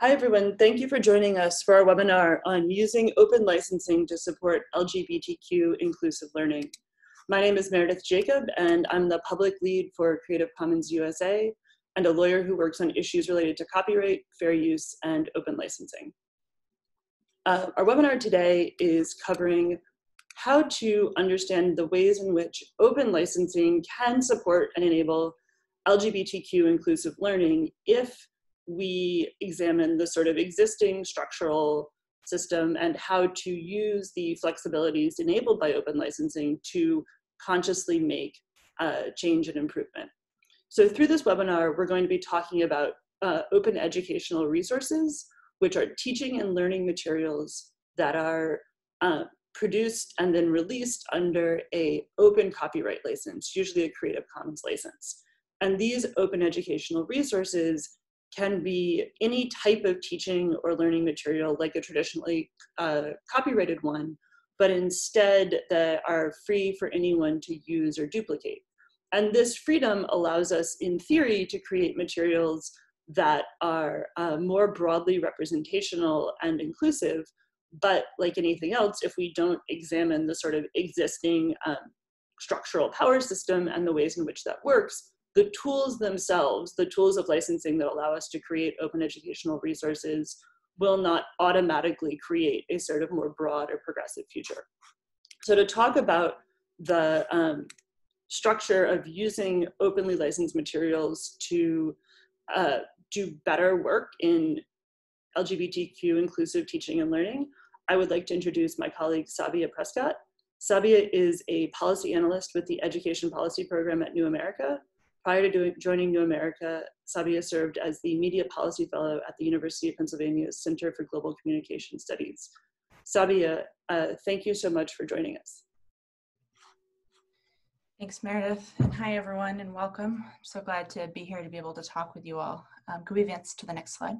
Hi, everyone. Thank you for joining us for our webinar on using open licensing to support LGBTQ inclusive learning. My name is Meredith Jacob, and I'm the public lead for Creative Commons USA and a lawyer who works on issues related to copyright, fair use, and open licensing. Uh, our webinar today is covering how to understand the ways in which open licensing can support and enable LGBTQ inclusive learning if we examine the sort of existing structural system and how to use the flexibilities enabled by open licensing to consciously make uh, change and improvement. So through this webinar, we're going to be talking about uh, open educational resources, which are teaching and learning materials that are uh, produced and then released under a open copyright license, usually a Creative Commons license. And these open educational resources can be any type of teaching or learning material like a traditionally uh, copyrighted one, but instead that are free for anyone to use or duplicate. And this freedom allows us, in theory, to create materials that are uh, more broadly representational and inclusive. But like anything else, if we don't examine the sort of existing um, structural power system and the ways in which that works, the tools themselves, the tools of licensing that allow us to create open educational resources will not automatically create a sort of more broad or progressive future. So to talk about the um, structure of using openly licensed materials to uh, do better work in LGBTQ inclusive teaching and learning, I would like to introduce my colleague Sabia Prescott. Sabia is a policy analyst with the Education Policy Program at New America, Prior to doing, joining New America, Sabia served as the Media Policy Fellow at the University of Pennsylvania's Center for Global Communication Studies. Sabia, uh, thank you so much for joining us. Thanks, Meredith. And hi, everyone, and welcome. I'm so glad to be here to be able to talk with you all. Um, could we advance to the next slide?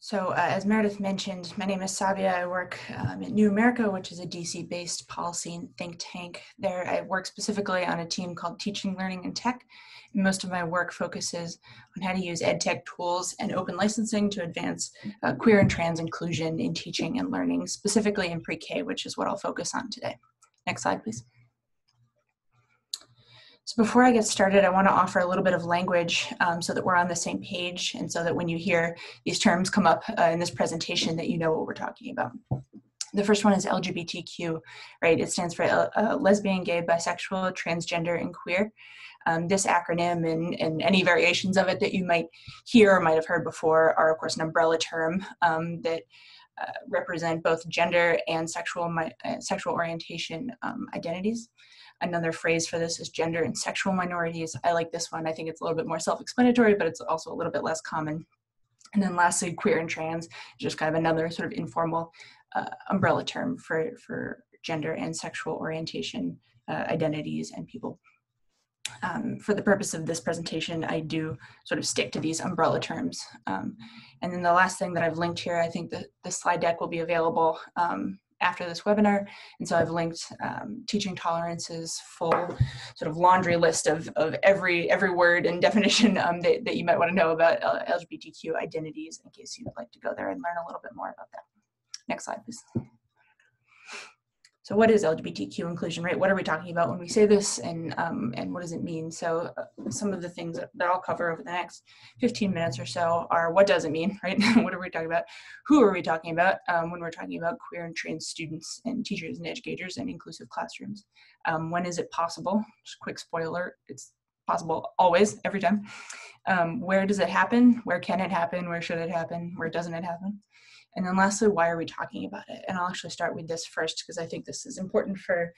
So uh, as Meredith mentioned, my name is Sabia. I work um, at New America, which is a DC-based policy think tank. There I work specifically on a team called Teaching, Learning, and Tech. And most of my work focuses on how to use ed tech tools and open licensing to advance uh, queer and trans inclusion in teaching and learning, specifically in pre-K, which is what I'll focus on today. Next slide, please. So before I get started, I want to offer a little bit of language um, so that we're on the same page and so that when you hear these terms come up uh, in this presentation that you know what we're talking about. The first one is LGBTQ, right? It stands for uh, uh, lesbian, gay, bisexual, transgender, and queer. Um, this acronym and, and, any variations of it that you might hear or might have heard before are, of course, an umbrella term um, that uh, represent both gender and sexual, uh, sexual orientation um, identities. Another phrase for this is gender and sexual minorities. I like this one. I think it's a little bit more self-explanatory, but it's also a little bit less common. And then lastly, queer and trans, is just kind of another sort of informal uh, umbrella term for, for gender and sexual orientation uh, identities and people. Um, for the purpose of this presentation, I do sort of stick to these umbrella terms. Um, and then the last thing that I've linked here, I think the, the slide deck will be available um, after this webinar. And so I've linked um, teaching tolerance's full sort of laundry list of, of every every word and definition um, that, that you might want to know about LGBTQ identities in case you'd like to go there and learn a little bit more about that. Next slide, please. So what is LGBTQ inclusion, right? What are we talking about when we say this and, um, and what does it mean? So uh, some of the things that, I'll cover over the next 15 minutes or so are what does it mean, right? what are we talking about? Who are we talking about um, when we're talking about queer and trans students and teachers and educators and inclusive classrooms? Um, when is it possible? Just quick spoiler, it's possible always, every time. Um, where does it happen? Where can it happen? Where should it happen? Where doesn't it happen? And then lastly, why are we talking about it? And I'll actually start with this first because I think this is important for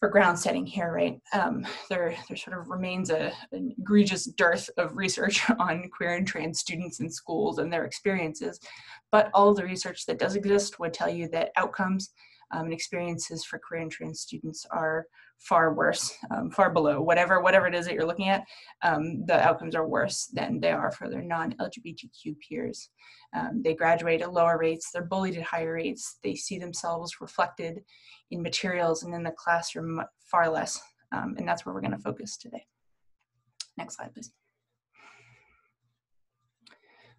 for ground setting here, right? Um, there, there sort of remains a, an egregious dearth of research on queer and trans students in schools and their experiences. But all the research that does exist would tell you that outcomes um, and experiences for queer and trans students are far worse, um, far below whatever whatever it is that you're looking at. Um, the outcomes are worse than they are for their non-LGBTQ peers. Um, they graduate at lower rates. They're bullied at higher rates. They see themselves reflected in materials and in the classroom far less. Um, and that's where we're going to focus today. Next slide, please.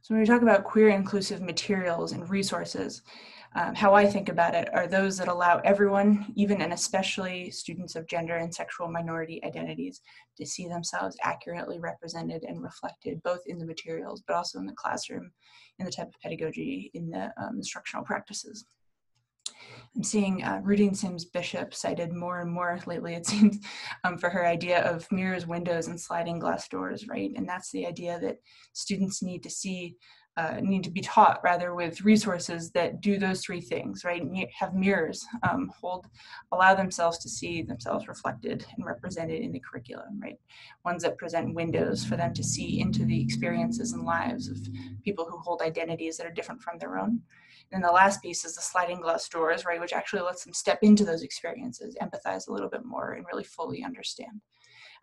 So when we talk about queer inclusive materials and resources, um, how I think about it are those that allow everyone, even and especially students of gender and sexual minority identities, to see themselves accurately represented and reflected both in the materials, but also in the classroom, in the type of pedagogy, in the um, instructional practices. I'm seeing uh, Rudine Sims Bishop cited more and more lately, it seems, um, for her idea of mirrors, windows, and sliding glass doors, right? And that's the idea that students need to see uh, need to be taught rather with resources that do those three things, right? Have mirrors, um, hold, allow themselves to see themselves reflected and represented in the curriculum, right? Ones that present windows for them to see into the experiences and lives of people who hold identities that are different from their own. And the last piece is the sliding glass doors, right, which actually lets them step into those experiences, empathize a little bit more, and really fully understand.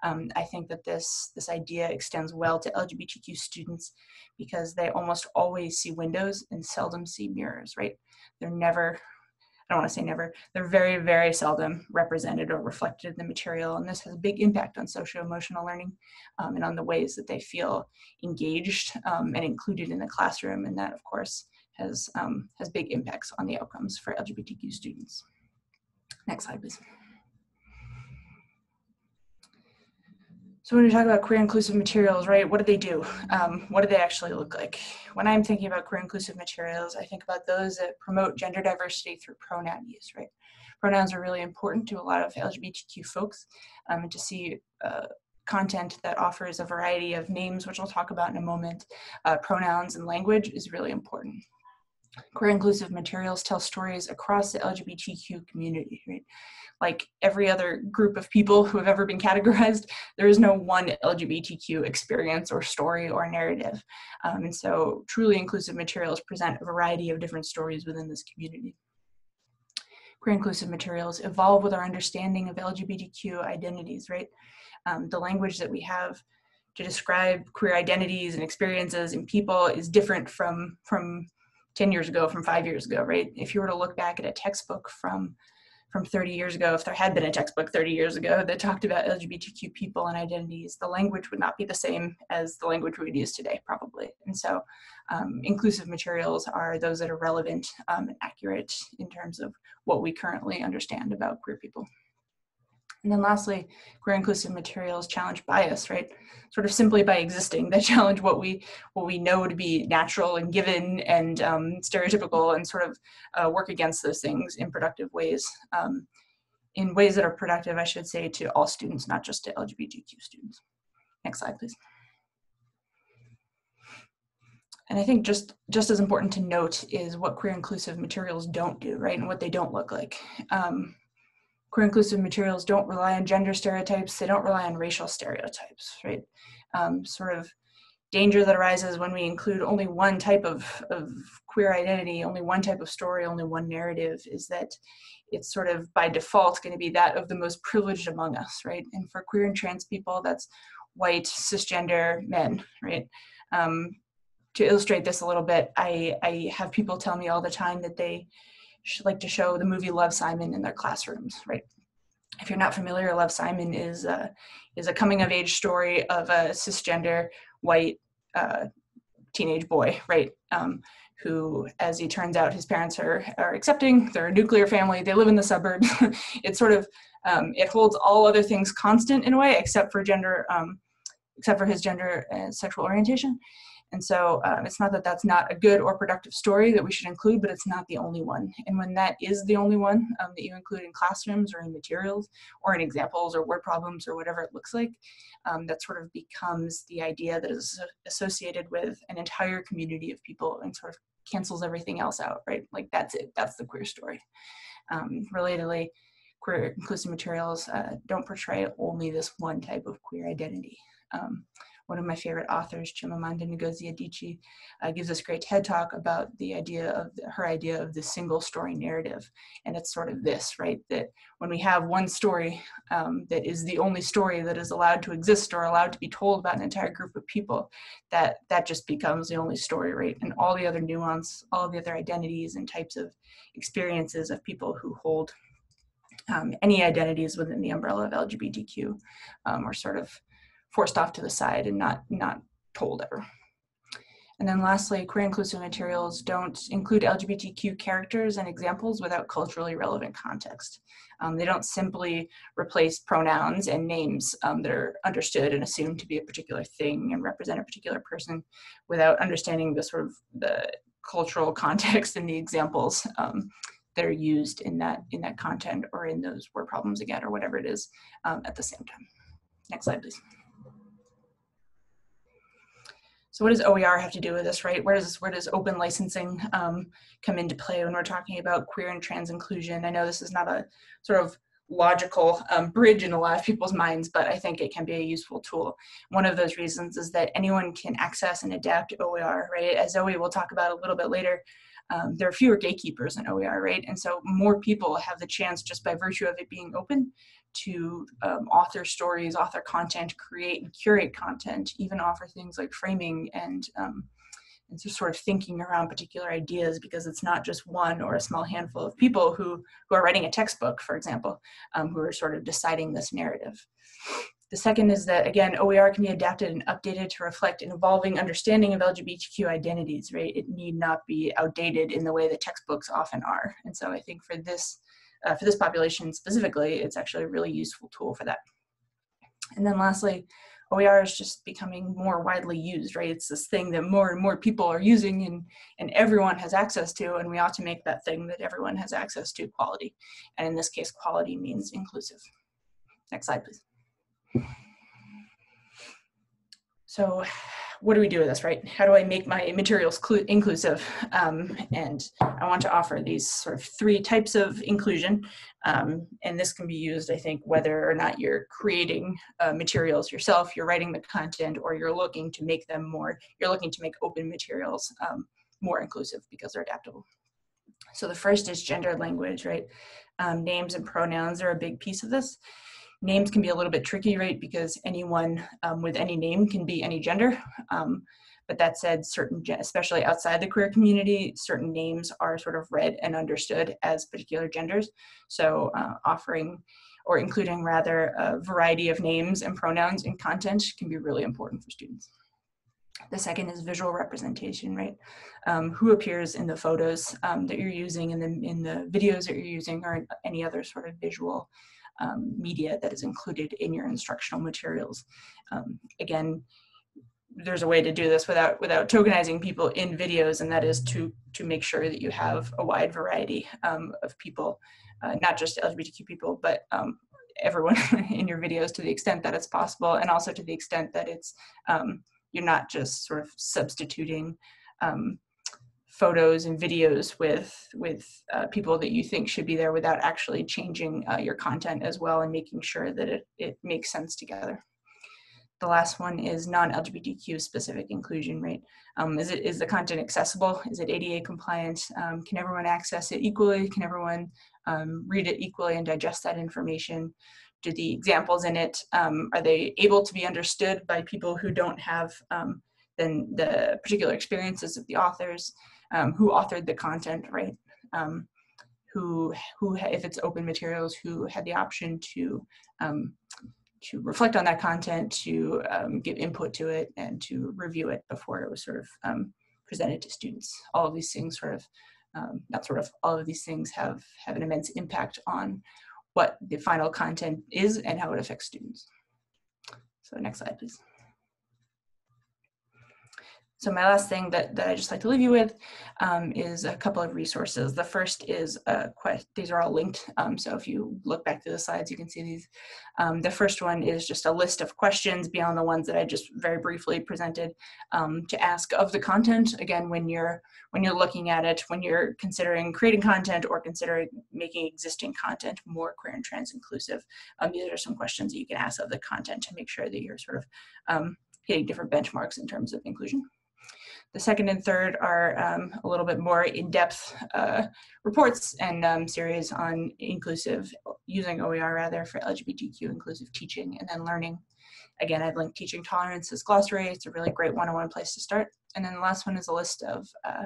Um, I think that this this idea extends well to LGBTQ students because they almost always see windows and seldom see mirrors. Right? They're never I don't want to say never, they're very, very seldom represented or reflected in the material. And this has a big impact on socio emotional learning um, and on the ways that they feel engaged um, and included in the classroom. And that, of course, has, um, has big impacts on the outcomes for LGBTQ students. Next slide, please. So when we talk about queer inclusive materials, right, what do they do? Um, what do they actually look like? When I'm thinking about queer inclusive materials, I think about those that promote gender diversity through pronoun use, right? Pronouns are really important to a lot of LGBTQ folks um, to see uh, content that offers a variety of names, which I'll talk about in a moment, uh, pronouns and language is really important. Queer inclusive materials tell stories across the LGBTQ community, right? Like every other group of people who have ever been categorized, there is no one LGBTQ experience or story or narrative. Um, and so truly inclusive materials present a variety of different stories within this community. Queer inclusive materials evolve with our understanding of LGBTQ identities, right? Um, the language that we have to describe queer identities and experiences and people is different from from 10 years ago from five years ago right? If you were to look back at a textbook from from 30 years ago if there had been a textbook 30 years ago that talked about lgbtq people and identities the language would not be the same as the language we would use today probably. And so um, inclusive materials are those that are relevant um, and accurate in terms of what we currently understand about queer people and then lastly, queer inclusive materials challenge bias, right? Sort of simply by existing, they challenge what we what we know to be natural and given and um, stereotypical, and sort of uh, work against those things in productive ways, um, in ways that are productive, I should say, to all students, not just to LGBTQ students. Next slide, please. And I think just just as important to note is what queer inclusive materials don't do, right, and what they don't look like. Um, queer inclusive materials don't rely on gender stereotypes, they don't rely on racial stereotypes, right? Um, sort of danger that arises when we include only one type of, of queer identity, only one type of story, only one narrative, is that it's sort of by default going to be that of the most privileged among us, right? And for queer and trans people, that's white, cisgender men, right? Um, to illustrate this a little bit, I, I have people tell me all the time that they like to show the movie Love Simon in their classrooms, right? If you're not familiar, Love Simon is a, is a coming of age story of a cisgender white uh, teenage boy, right? Um, who, as he turns out, his parents are, are accepting. They're a nuclear family. They live in the suburbs. it's sort of um, it holds all other things constant in a way, except for gender, um, except for his gender and sexual orientation. And so um, it's not that that's not a good or productive story that we should include, but it's not the only one. And when that is the only one um, that you include in classrooms or in materials or in examples or word problems or whatever it looks like, um, that sort of becomes the idea that is associated with an entire community of people and sort of cancels everything else out, right? Like that's it, that's the queer story. Um, relatedly, queer inclusive materials uh, don't portray only this one type of queer identity. Um, one of my favorite authors, Chimamanda Ngozi Adichie, uh, gives us great TED talk about the idea of the, her idea of the single story narrative. And it's sort of this, right? That when we have one story um, that is the only story that is allowed to exist or allowed to be told about an entire group of people, that that just becomes the only story, right? And all the other nuance, all the other identities and types of experiences of people who hold um, any identities within the umbrella of LGBTQ um, are sort of forced off to the side and not not told ever. And then lastly, queer inclusive materials don't include LGBTQ characters and examples without culturally relevant context. Um, they don't simply replace pronouns and names um, that are understood and assumed to be a particular thing and represent a particular person without understanding the sort of the cultural context and the examples um, that are used in that in that content or in those word problems again or whatever it is um, at the same time. Next slide, please. So what does OER have to do with this, right? Where does where does open licensing um, come into play when we're talking about queer and trans inclusion? I know this is not a sort of logical um, bridge in a lot of people's minds, but I think it can be a useful tool. One of those reasons is that anyone can access and adapt OER, right? As Zoe will talk about a little bit later, um, there are fewer gatekeepers in OER, right? And so more people have the chance just by virtue of it being open to um, author stories, author content, create and curate content, even offer things like framing and um, and just sort of thinking around particular ideas because it's not just one or a small handful of people who who are writing a textbook, for example, um, who are sort of deciding this narrative. The second is that, again, OER can be adapted and updated to reflect an evolving understanding of LGBTQ identities, right? It need not be outdated in the way that textbooks often are. And so I think for this uh, for this population specifically, it's actually a really useful tool for that. And then lastly, OER is just becoming more widely used, right? It's this thing that more and more people are using and, and everyone has access to, and we ought to make that thing that everyone has access to quality. And in this case, quality means inclusive. Next slide, please. So what do we do with this, right? How do I make my materials inclusive? Um, and I want to offer these sort of three types of inclusion. Um, and this can be used, I think, whether or not you're creating uh, materials yourself, you're writing the content, or you're looking to make them more, you're looking to make open materials um, more inclusive because they're adaptable. So the first is gender language, right? Um, names and pronouns are a big piece of this names can be a little bit tricky, right? Because anyone um, with any name can be any gender. Um, but that said, certain, especially outside the queer community, certain names are sort of read and understood as particular genders. So uh, offering or including rather a variety of names and pronouns in content can be really important for students. The second is visual representation, right? Um, who appears in the photos um, that you're using, in the in the videos that you're using, or any other sort of visual um, media that is included in your instructional materials. Um, again, there's a way to do this without without tokenizing people in videos, and that is to to make sure that you have a wide variety um, of people, uh, not just LGBTQ people, but um, everyone in your videos to the extent that it's possible, and also to the extent that it's um, you're not just sort of substituting um, photos and videos with with uh, people that you think should be there without actually changing uh, your content as well and making sure that it, it makes sense together. The last one is non-LGBTQ specific inclusion, rate Um, is, it, is the content accessible? Is it ADA compliant? Um, can everyone access it equally? Can everyone um, read it equally and digest that information? Do the examples in it, um, are they able to be understood by people who don't have um, then the particular experiences of the authors? Um, who authored the content, right? Um, who, who, if it's open materials, who had the option to, um, to reflect on that content, to um, give input to it, and to review it before it was sort of um, presented to students. All of these things sort of, um, not sort of, all of these things have, have an immense impact on what the final content is and how it affects students. So next slide, please. So my last thing that, that I just like to leave you with um, is a couple of resources. The first is, a quest, these are all linked, um, so if you look back to the slides, you can see these. Um, the first one is just a list of questions beyond the ones that I just very briefly presented um, to ask of the content. Again, when you're, when you're looking at it, when you're considering creating content or considering making existing content more queer and trans inclusive, um, these are some questions that you can ask of the content to make sure that you're sort of um, hitting different benchmarks in terms of inclusion. The second and third are um, a little bit more in-depth uh, reports and um, series on inclusive, using OER rather, for LGBTQ inclusive teaching and then learning. Again, I've linked Teaching Tolerance's glossary. It's a really great one-on-one place to start. And then the last one is a list of uh,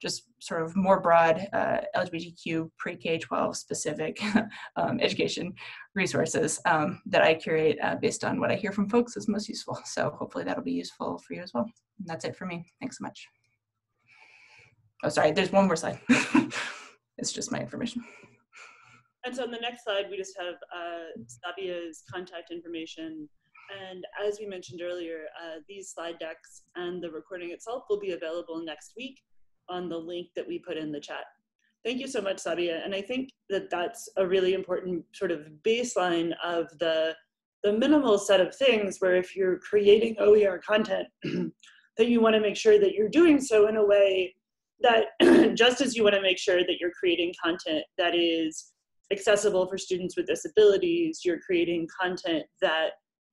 just sort of more broad uh, LGBTQ pre-K-12 specific um, education resources um, that I curate uh, based on what I hear from folks is most useful. So hopefully that'll be useful for you as well. And that's it for me. Thanks so much. Oh, sorry, there's one more slide. it's just my information. And so on the next slide, we just have uh, Sabia's contact information. And as we mentioned earlier, uh, these slide decks and the recording itself will be available next week on the link that we put in the chat. Thank you so much, Sabia. And I think that that's a really important sort of baseline of the, the minimal set of things where if you're creating OER content, that you wanna make sure that you're doing so in a way that just as you wanna make sure that you're creating content that is accessible for students with disabilities, you're creating content that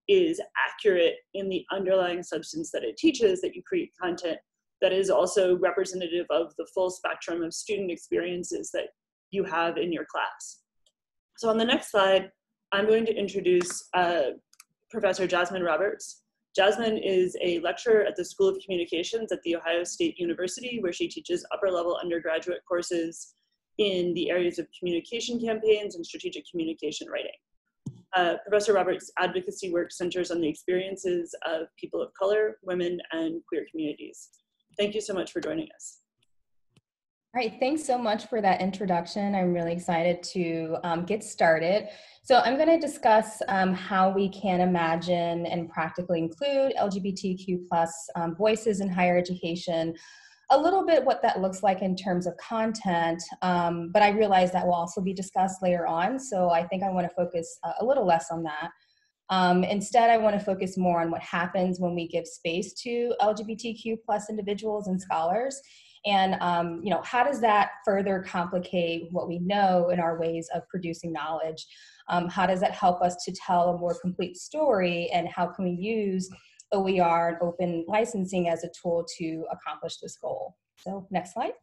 is accurate in the underlying substance that it teaches, that you create content that is also representative of the full spectrum of student experiences that you have in your class. So on the next slide, I'm going to introduce uh, Professor Jasmine Roberts. Jasmine is a lecturer at the School of Communications at The Ohio State University, where she teaches upper level undergraduate courses in the areas of communication campaigns and strategic communication writing. Uh, Professor Roberts' advocacy work centers on the experiences of people of color, women, and queer communities. Thank you so much for joining us. All right, thanks so much for that introduction. I'm really excited to um, get started. So I'm going to discuss um, how we can imagine and practically include LGBTQ plus um, voices in higher education, a little bit what that looks like in terms of content, um, but I realize that will also be discussed later on. So I think I want to focus a little less on that. Um, instead, I want to focus more on what happens when we give space to LGBTQ plus individuals and scholars. And um, you know, how does that further complicate what we know in our ways of producing knowledge? Um, how does that help us to tell a more complete story? And how can we use OER and open licensing as a tool to accomplish this goal? So next slide.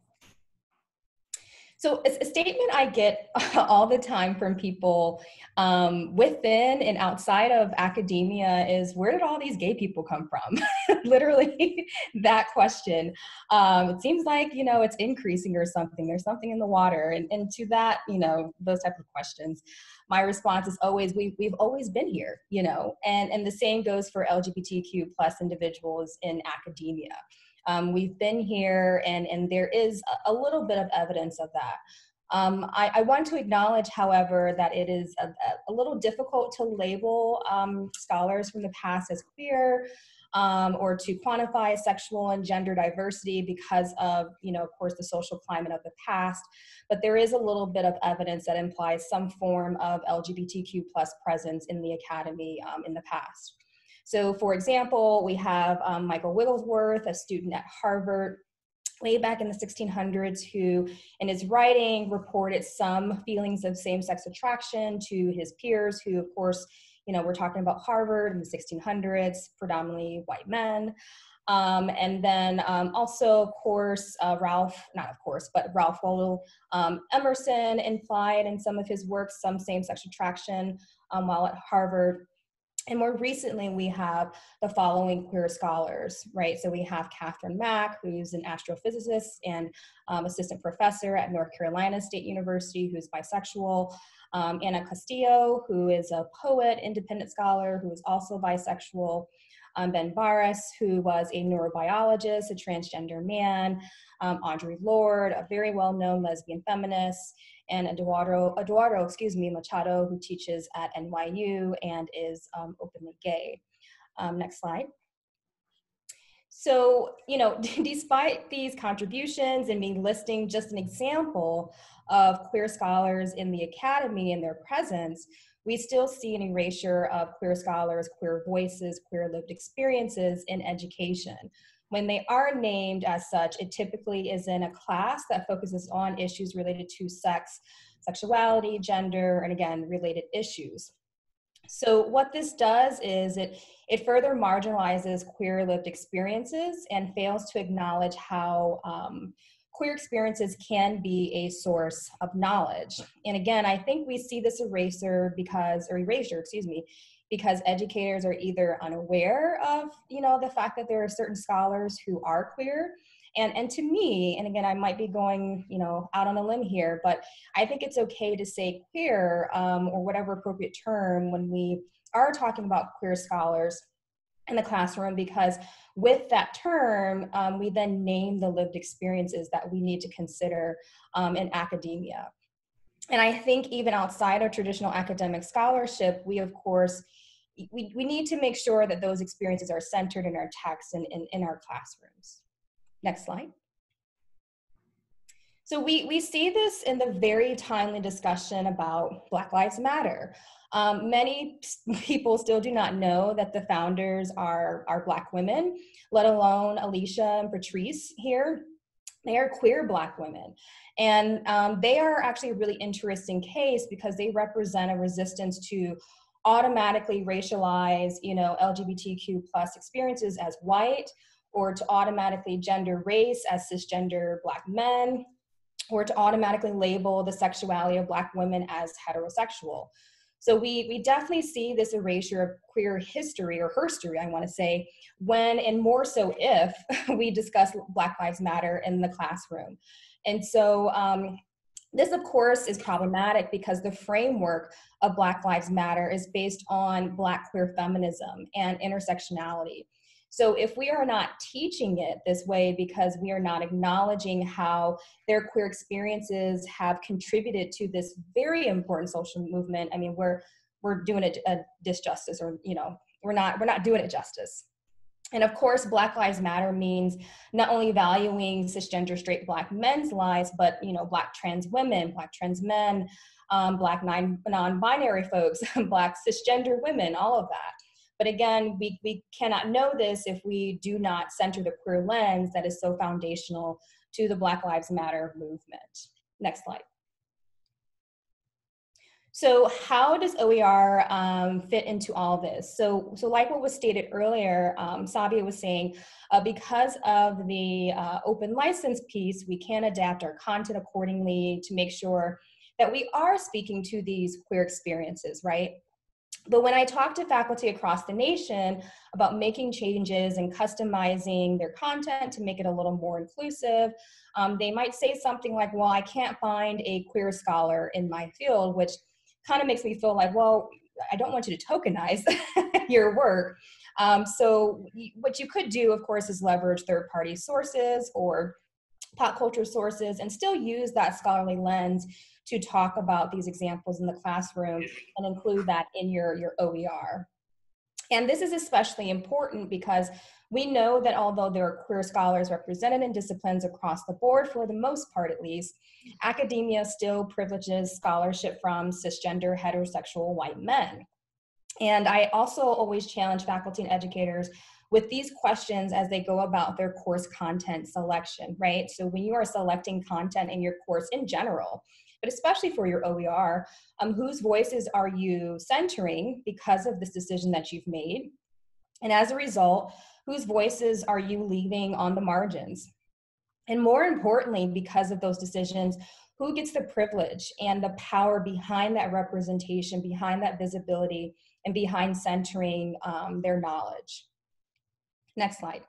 So a statement I get all the time from people um, within and outside of academia is, where did all these gay people come from? Literally that question. Um, it seems like, you know, it's increasing or something. There's something in the water. And, and to that, you know, those type of questions, my response is always, we, we've always been here, you know, and, and the same goes for LGBTQ plus individuals in academia. Um, we've been here, and, and there is a, little bit of evidence of that. Um, I, I, want to acknowledge, however, that it is a, a little difficult to label um, scholars from the past as queer um, or to quantify sexual and gender diversity because of, you know, of course, the social climate of the past. But there is a little bit of evidence that implies some form of LGBTQ plus presence in the academy um, in the past. So for example, we have um, Michael Wigglesworth, a student at Harvard, way back in the 1600s who in his writing reported some feelings of same-sex attraction to his peers who of course you know we're talking about harvard in the 1600s predominantly white men. Um, and then um, also of course uh, ralph not of course but ralph waldo um, emerson implied in some of his works some same-sex attraction um, while at harvard and more recently, we have the following queer scholars, right? So we have Katherine Mack, who's an astrophysicist and um, assistant professor at North Carolina State University, who's bisexual. Um, Ana Castillo, who is a poet, independent scholar, who is also bisexual. Um, ben Barres, who was a neurobiologist, a transgender man. Um, Audre Lorde, a very well-known lesbian feminist and Eduardo, Eduardo, excuse me, Machado, who teaches at NYU and is um, openly gay. Um, next slide. So, you know, despite these contributions and me listing just an example of queer scholars in the academy and their presence, we still see an erasure of queer scholars, queer voices, queer lived experiences in education. When they are named as such, it typically is in a class that focuses on issues related to sex, sexuality, gender, and again, related issues. So what this does is it, it further marginalizes queer lived experiences and fails to acknowledge how um, queer experiences can be a source of knowledge. And again, I think we see this eraser because, or erasure, excuse me, because educators are either unaware of you know the fact that there are certain scholars who are queer And, and to me, and again, I might be going, you know, out on a limb here, but I think it's okay to say queer um, or whatever appropriate term when we are talking about queer scholars in the classroom because with that term, um, we then name the lived experiences that we need to consider um, in academia. And I think even outside of traditional academic scholarship, we of course we, we need to make sure that those experiences are centered in our texts and in, in our classrooms. Next slide. So we, we see this in the very timely discussion about Black Lives Matter. Um, many people still do not know that the founders are, are Black women, let alone Alicia and Patrisse here. They are queer Black women. And um, they are actually a really interesting case because they represent a resistance to automatically racialize, you know, LGBTQ plus experiences as white, or to automatically gender race as cisgender black men, or to automatically label the sexuality of black women as heterosexual. So we, we definitely see this erasure of queer history or herstory, I want to say, when and more so if we discuss Black Lives Matter in the classroom. And so um, this, of course, is problematic because the framework of Black Lives Matter is based on Black queer feminism and intersectionality. So if we are not teaching it this way because we are not acknowledging how their queer experiences have contributed to this very important social movement, I mean, we're we're doing it a disjustice, or you know, we're not we're not doing it justice. And of course, Black Lives Matter means not only valuing cisgender straight Black men's lives, but you know, Black trans women, Black trans men, um, Black non-binary folks, Black cisgender women, all of that. But again, we, we cannot know this if we do not center the queer lens that is so foundational to the Black Lives Matter movement. Next slide. So how does OER um, fit into all this? So, so like what was stated earlier, um, Sabia was saying, uh, because of the uh, open license piece, we can adapt our content accordingly to make sure that we are speaking to these queer experiences, right? But when I talk to faculty across the nation about making changes and customizing their content to make it a little more inclusive, um, they might say something like, well, I can't find a queer scholar in my field, which kind of makes me feel like, well, I don't want you to tokenize your work. Um, so what you could do, of course, is leverage third-party sources or pop culture sources and still use that scholarly lens to talk about these examples in the classroom and include that in your, your OER. And this is especially important because we know that although there are queer scholars represented in disciplines across the board, for the most part at least, academia still privileges scholarship from cisgender heterosexual white men. And I also always challenge faculty and educators with these questions as they go about their course content selection, right? So when you are selecting content in your course in general, but especially for your OER, um, whose voices are you centering because of this decision that you've made? And as a result, whose voices are you leaving on the margins? And more importantly, because of those decisions, who gets the privilege and the power behind that representation, behind that visibility, and behind centering um, their knowledge? Next slide.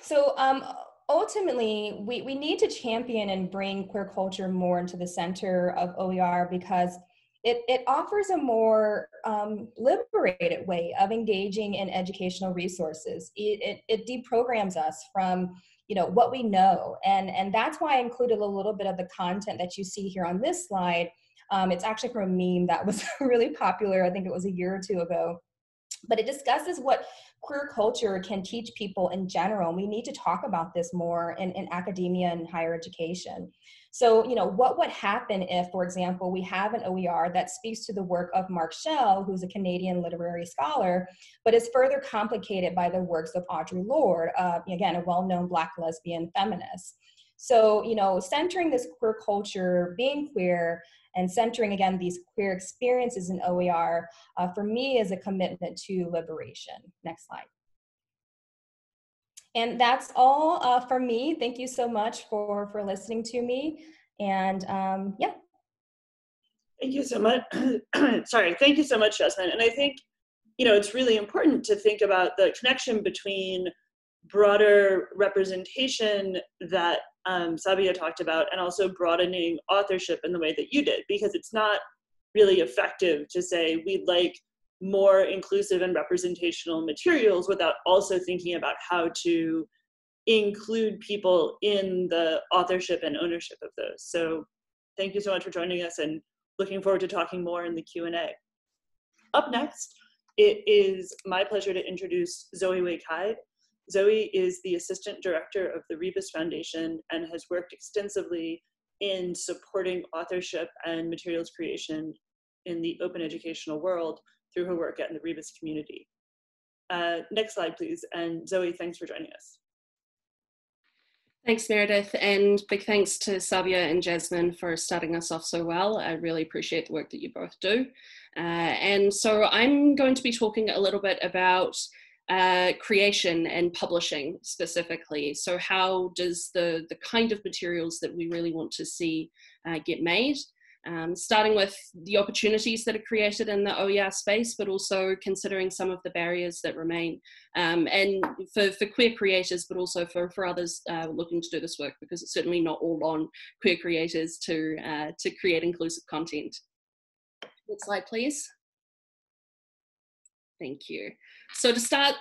So um, ultimately, we, we need to champion and bring queer culture more into the center of OER because it, it offers a more um, liberated way of engaging in educational resources. It, it, it deprograms us from you know what we know and and that's why i included a little bit of the content that you see here on this slide um, it's actually from a meme that was really popular i think it was a year or two ago but it discusses what queer culture can teach people in general. We need to talk about this more in, in academia and higher education. So, you know, what would happen if, for example, we have an OER that speaks to the work of Marc Shell, who's a Canadian literary scholar, but is further complicated by the works of Audre Lorde, uh, again, a well-known Black lesbian feminist. So, you know, centering this queer culture, being queer, and centering again these queer experiences in OER uh, for me is a commitment to liberation. Next slide. And that's all uh, me. Thank you so much for, for listening to me. And um, yeah. Thank you so much. Sorry, thank you so much, Jasmine. And I think, you know, it's really important to think about the connection between broader representation that um, Sabia talked about, and also broadening authorship in the way that you did, because it's not really effective to say we'd like more inclusive and representational materials without also thinking about how to include people in the authorship and ownership of those. So thank you so much for joining us and looking forward to talking more in the Q&A. Up next, it is my pleasure to introduce Zoe Wake Hyde. Zoe is the Assistant Director of the Rebus Foundation and has worked extensively in supporting authorship and materials creation in the open educational world through her work at the Rebus community. Uh, next slide, please. And Zoe, thanks for joining us. Thanks, Meredith, and big thanks to Sabia and Jasmine for starting us off so well. I really appreciate the work that you both do. Uh, and so I'm going to be talking a little bit about uh, creation and publishing specifically. So how does the, the kind of materials that we really want to see uh, get made um, starting with the opportunities that are created in the OER space, but also considering some of the barriers that remain. Um, and for, for queer creators, but also for, for others uh, looking to do this work, because it's certainly not all on queer creators to, uh, to create inclusive content. Next slide, please. Thank you. So to start,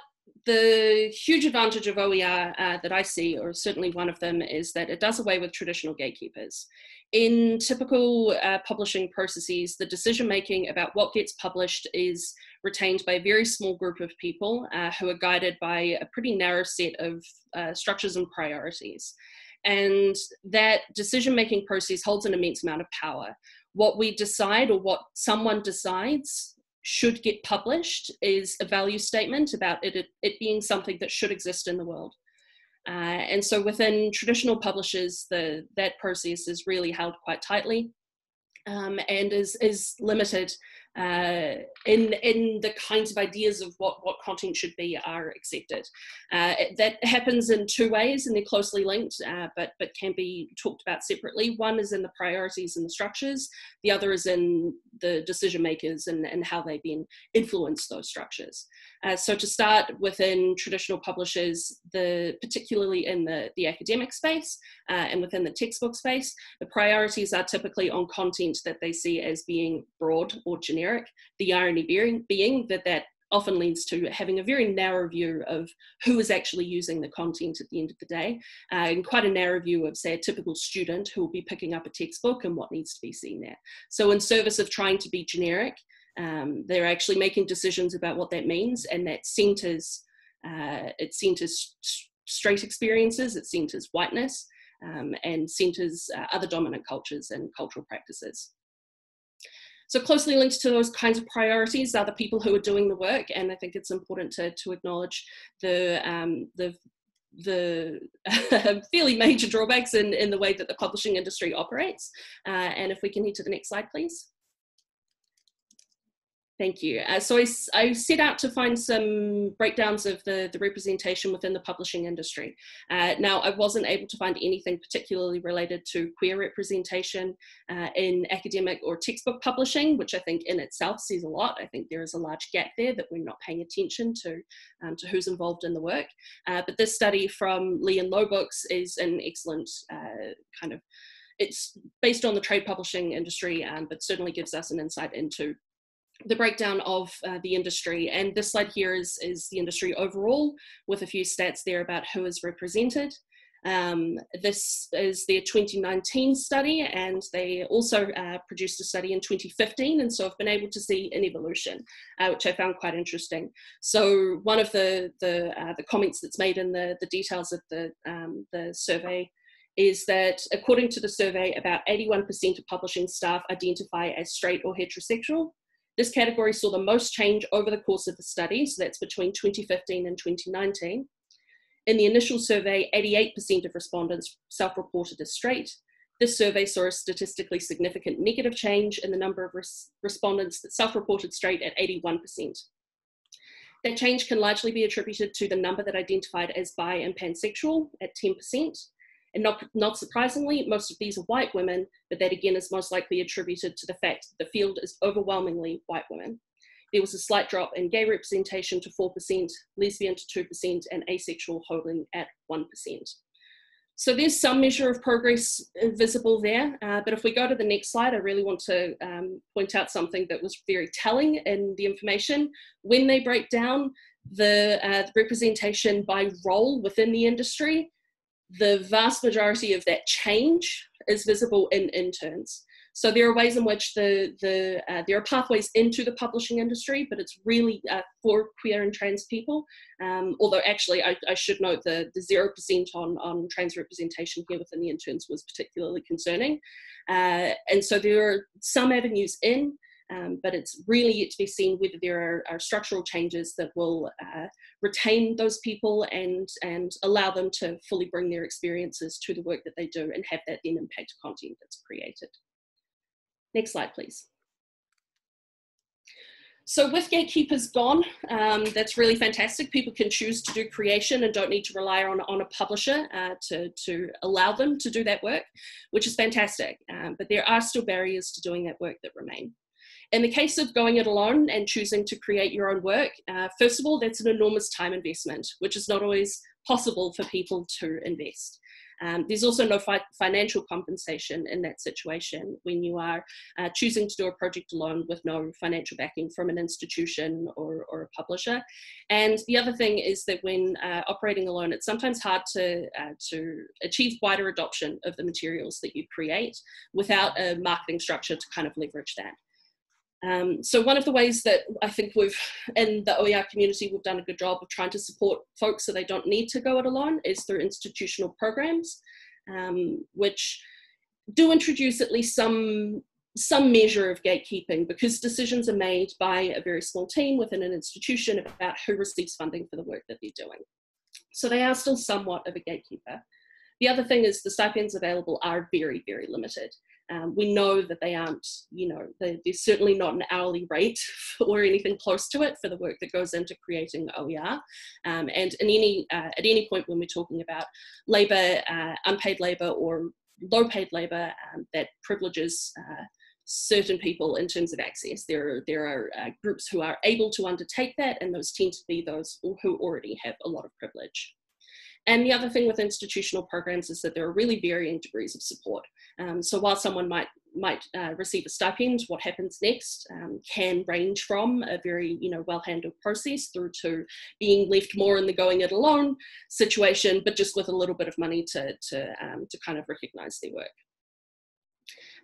the huge advantage of OER uh, that I see, or certainly one of them, is that it does away with traditional gatekeepers. In typical uh, publishing processes, the decision making about what gets published is retained by a very small group of people uh, who are guided by a pretty narrow set of uh, structures and priorities. And that decision making process holds an immense amount of power. What we decide or what someone decides should get published is a value statement about it, it, it being something that should exist in the world. Uh, and so within traditional publishers, the, that process is really held quite tightly um, and is, is limited uh, in in the kinds of ideas of what what content should be are accepted. Uh, that happens in two ways, and they're closely linked, uh, but but can be talked about separately. One is in the priorities and the structures. The other is in the decision makers and and how they then influence those structures. Uh, so to start within traditional publishers, the particularly in the the academic space uh, and within the textbook space, the priorities are typically on content that they see as being broad or generic generic. The irony being, being that that often leads to having a very narrow view of who is actually using the content at the end of the day, uh, and quite a narrow view of, say, a typical student who will be picking up a textbook and what needs to be seen there. So, in service of trying to be generic, um, they're actually making decisions about what that means, and that centers uh, it centers straight experiences, it centers whiteness, um, and centers uh, other dominant cultures and cultural practices. So closely linked to those kinds of priorities are the people who are doing the work, and I think it's important to, to acknowledge the, um, the the fairly major drawbacks in, in the way that the publishing industry operates. Uh, and if we can head to the next slide, please. Thank you. Uh, so I, I, set out to find some breakdowns of the, the representation within the publishing industry. Uh, now, I wasn't able to find anything particularly related to queer representation uh, in academic or textbook publishing, which I think in itself says a lot. I think there is a large gap there that we're not paying attention to, um, to who's involved in the work. Uh, but this study from Lee and Low Books is an excellent uh, kind of it's based on the trade publishing industry, um, but certainly gives us an insight into the breakdown of uh, the industry. And this slide here is, is the industry overall with a few stats there about who is represented. Um, this is their 2019 study, and they also uh, produced a study in 2015, and so I've been able to see an evolution, uh, which I found quite interesting. So one of the the, uh, the comments that's made in the, the details of the, um, the survey is that according to the survey, about 81% of publishing staff identify as straight or heterosexual, this category saw the most change over the course of the study, so that's between 2015 and 2019. In the initial survey, 88% of respondents self reported as straight. This survey saw a statistically significant negative change in the number of res respondents that self reported straight at 81%. That change can largely be attributed to the number that identified as bi and pansexual at 10%, and not, not surprisingly, most of these are white women, but that again is most likely attributed to the fact that the field is overwhelmingly white women. there was a slight drop in gay representation to 4%, lesbian to 2%, and asexual holding at 1%. So there's some measure of progress visible there, uh, but if we go to the next slide, I really want to um, point out something that was very telling in the information. When they break down the, uh, the representation by role within the industry, the vast majority of that change is visible in interns. So there are ways in which the, the uh, there are pathways into the publishing industry, but it's really uh, for queer and trans people. Um, although actually, I, I, should note the the zero percent on on trans representation here within the interns was particularly concerning. Uh, and so there are some avenues in. Um, but it's really yet to be seen whether there are, are structural changes that will uh, retain those people and and allow them to fully bring their experiences to the work that they do and have that then impact content that's created. Next slide, please. So with gatekeepers gone, um, that's really fantastic. People can choose to do creation and don't need to rely on, on a publisher uh, to, to allow them to do that work, which is fantastic. Um, but there are still barriers to doing that work that remain. In the case of going it alone and choosing to create your own work, uh, first of all, that's an enormous time investment, which is not always possible for people to invest. Um, there's also no fi financial compensation in that situation when you are uh, choosing to do a project alone with no financial backing from an institution or, or a publisher. And the other thing is that when uh, operating alone, it's sometimes hard to, uh, to achieve wider adoption of the materials that you create without a marketing structure to kind of leverage that. Um, so one of the ways that I think we've, in the OER community, we've done a good job of trying to support folks so they don't need to go it alone is through institutional programs, um, which do introduce at least some some measure of gatekeeping because decisions are made by a very small team within an institution about who receives funding for the work that they're doing. So they are still somewhat of a gatekeeper. The other thing is the stipends available are very, very limited. Um, we know that they aren't, you know, they're, they're, certainly not an hourly rate or anything close to it for the work that goes into creating OER. Um, and in any, uh, at any point when we're talking about labour, uh, unpaid labour or low paid labour um, that privileges uh, certain people in terms of access. There, are, there are uh, groups who are able to undertake that, and those tend to be those who already have a lot of privilege. And the other thing with institutional programs is that there are really varying degrees of support. Um, so while someone might might uh, receive a stipend, what happens next um, can range from a very you know well handled process through to being left more in the going it alone situation, but just with a little bit of money to to um, to kind of recognise their work.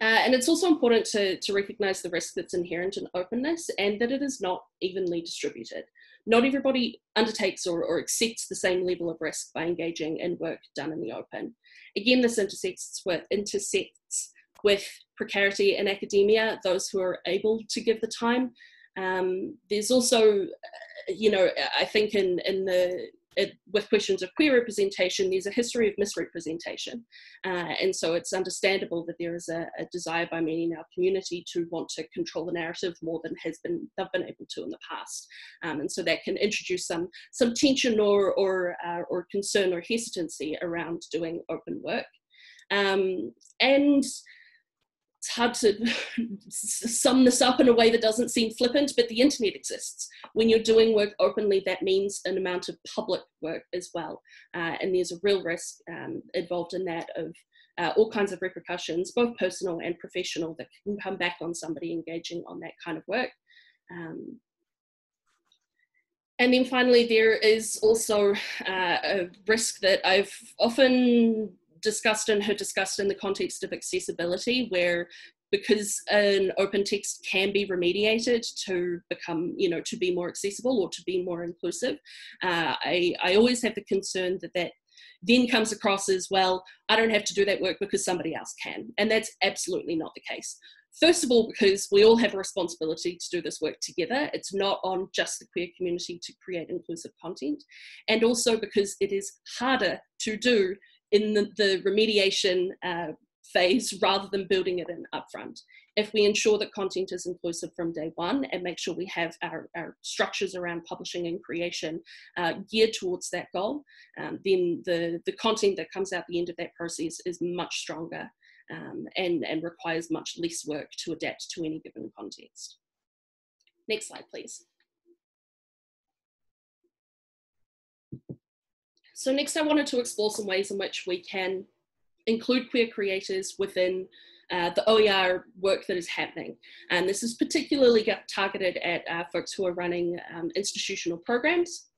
Uh, and it's also important to, to recognize the risk that's inherent in openness and that it is not evenly distributed not everybody undertakes or, or accepts the same level of risk by engaging in work done in the open. Again, this intersects with, intersects with precarity in academia, those who are able to give the time. Um, there's also, you know, I think in, in the it, with questions of queer representation, there's a history of misrepresentation. Uh, and so it's understandable that there is a, a, desire by many in our community to want to control the narrative more than has been they've been able to in the past. Um, and so that can introduce some some tension or or, uh, or concern or hesitancy around doing open work. Um, and it's hard to sum this up in a way that doesn't seem flippant, but the internet exists. When you're doing work openly, that means an amount of public work as well. Uh, and there's a real risk um, involved in that of uh, all kinds of repercussions, both personal and professional, that can come back on somebody engaging on that kind of work. Um, and then finally, there is also uh, a risk that I've often discussed and heard discussed in the context of accessibility, where because an open text can be remediated to become, you know, to be more accessible or to be more inclusive, uh, I, I always have the concern that that then comes across as well, I don't have to do that work because somebody else can. And that's absolutely not the case. First of all, because we all have a responsibility to do this work together. It's not on just the queer community to create inclusive content. And also because it is harder to do in the, the remediation uh, phase rather than building it in upfront. If we ensure that content is inclusive from day one and make sure we have our, our structures around publishing and creation uh, geared towards that goal, um, then the, the content that comes out the end of that process is much stronger um, and, and requires much less work to adapt to any given context. Next slide, please. So next I wanted to explore some ways in which we can include queer creators within uh, the OER work that is happening. And this is particularly targeted at uh, folks who are running um, institutional programs.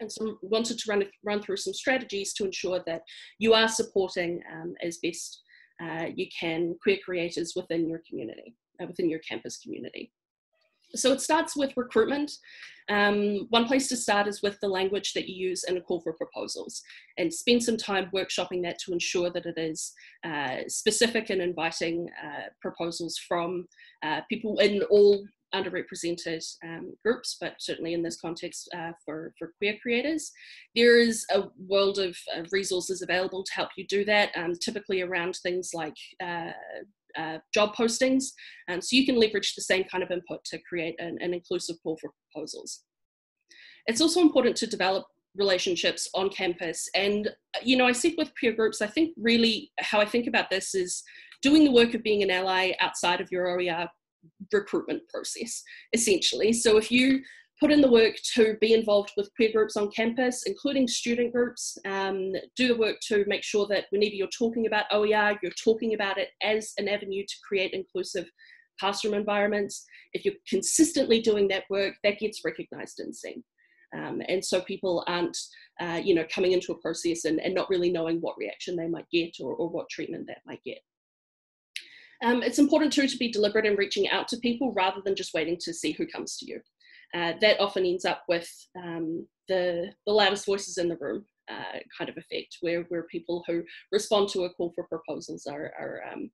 And so wanted to run, run through some strategies to ensure that you are supporting um, as best uh, you can queer creators within your community, uh, within your campus community. So it starts with recruitment. Um, one place to start is with the language that you use in a call for proposals and spend some time workshopping that to ensure that it is uh, specific and inviting uh, proposals from uh, people in all underrepresented um, groups, but certainly in this context uh, for, for queer creators. There is a world of, resources available to help you do that, um, typically around things like uh, uh, job postings. Um, so you can leverage the same kind of input to create an, an inclusive call for proposals. It's also important to develop relationships on campus. And, you know, I said with peer groups, I think really how I think about this is doing the work of being an ally outside of your OER recruitment process, essentially. So if you put in the work to be involved with queer groups on campus, including student groups. Um, do the work to make sure that whenever you're talking about OER, you're talking about it as an avenue to create inclusive classroom environments. If you're consistently doing that work, that gets recognized and seen. Um, and so people aren't, uh, you know, coming into a process and, and not really knowing what reaction they might get or, or what treatment that might get. Um, it's important too to be deliberate in reaching out to people rather than just waiting to see who comes to you uh, that often ends up with um, the, the loudest voices in the room uh, kind of effect, where, where people who respond to a call for proposals are, are, um,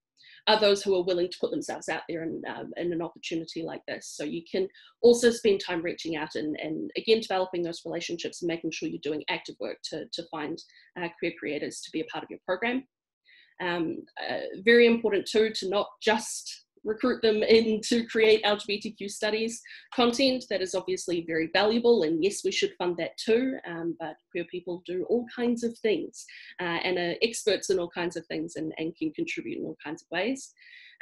are those who are willing to put themselves out there in, um, in an opportunity like this. So you can also spend time reaching out and, and again, developing those relationships and making sure you're doing active work to, to find uh, queer creators to be a part of your program. Um, uh, very important too to not just recruit them in to create LGBTQ studies content that is obviously very valuable and yes we should fund that too um, but queer people do all kinds of things uh, and are experts in all kinds of things and, and can contribute in all kinds of ways.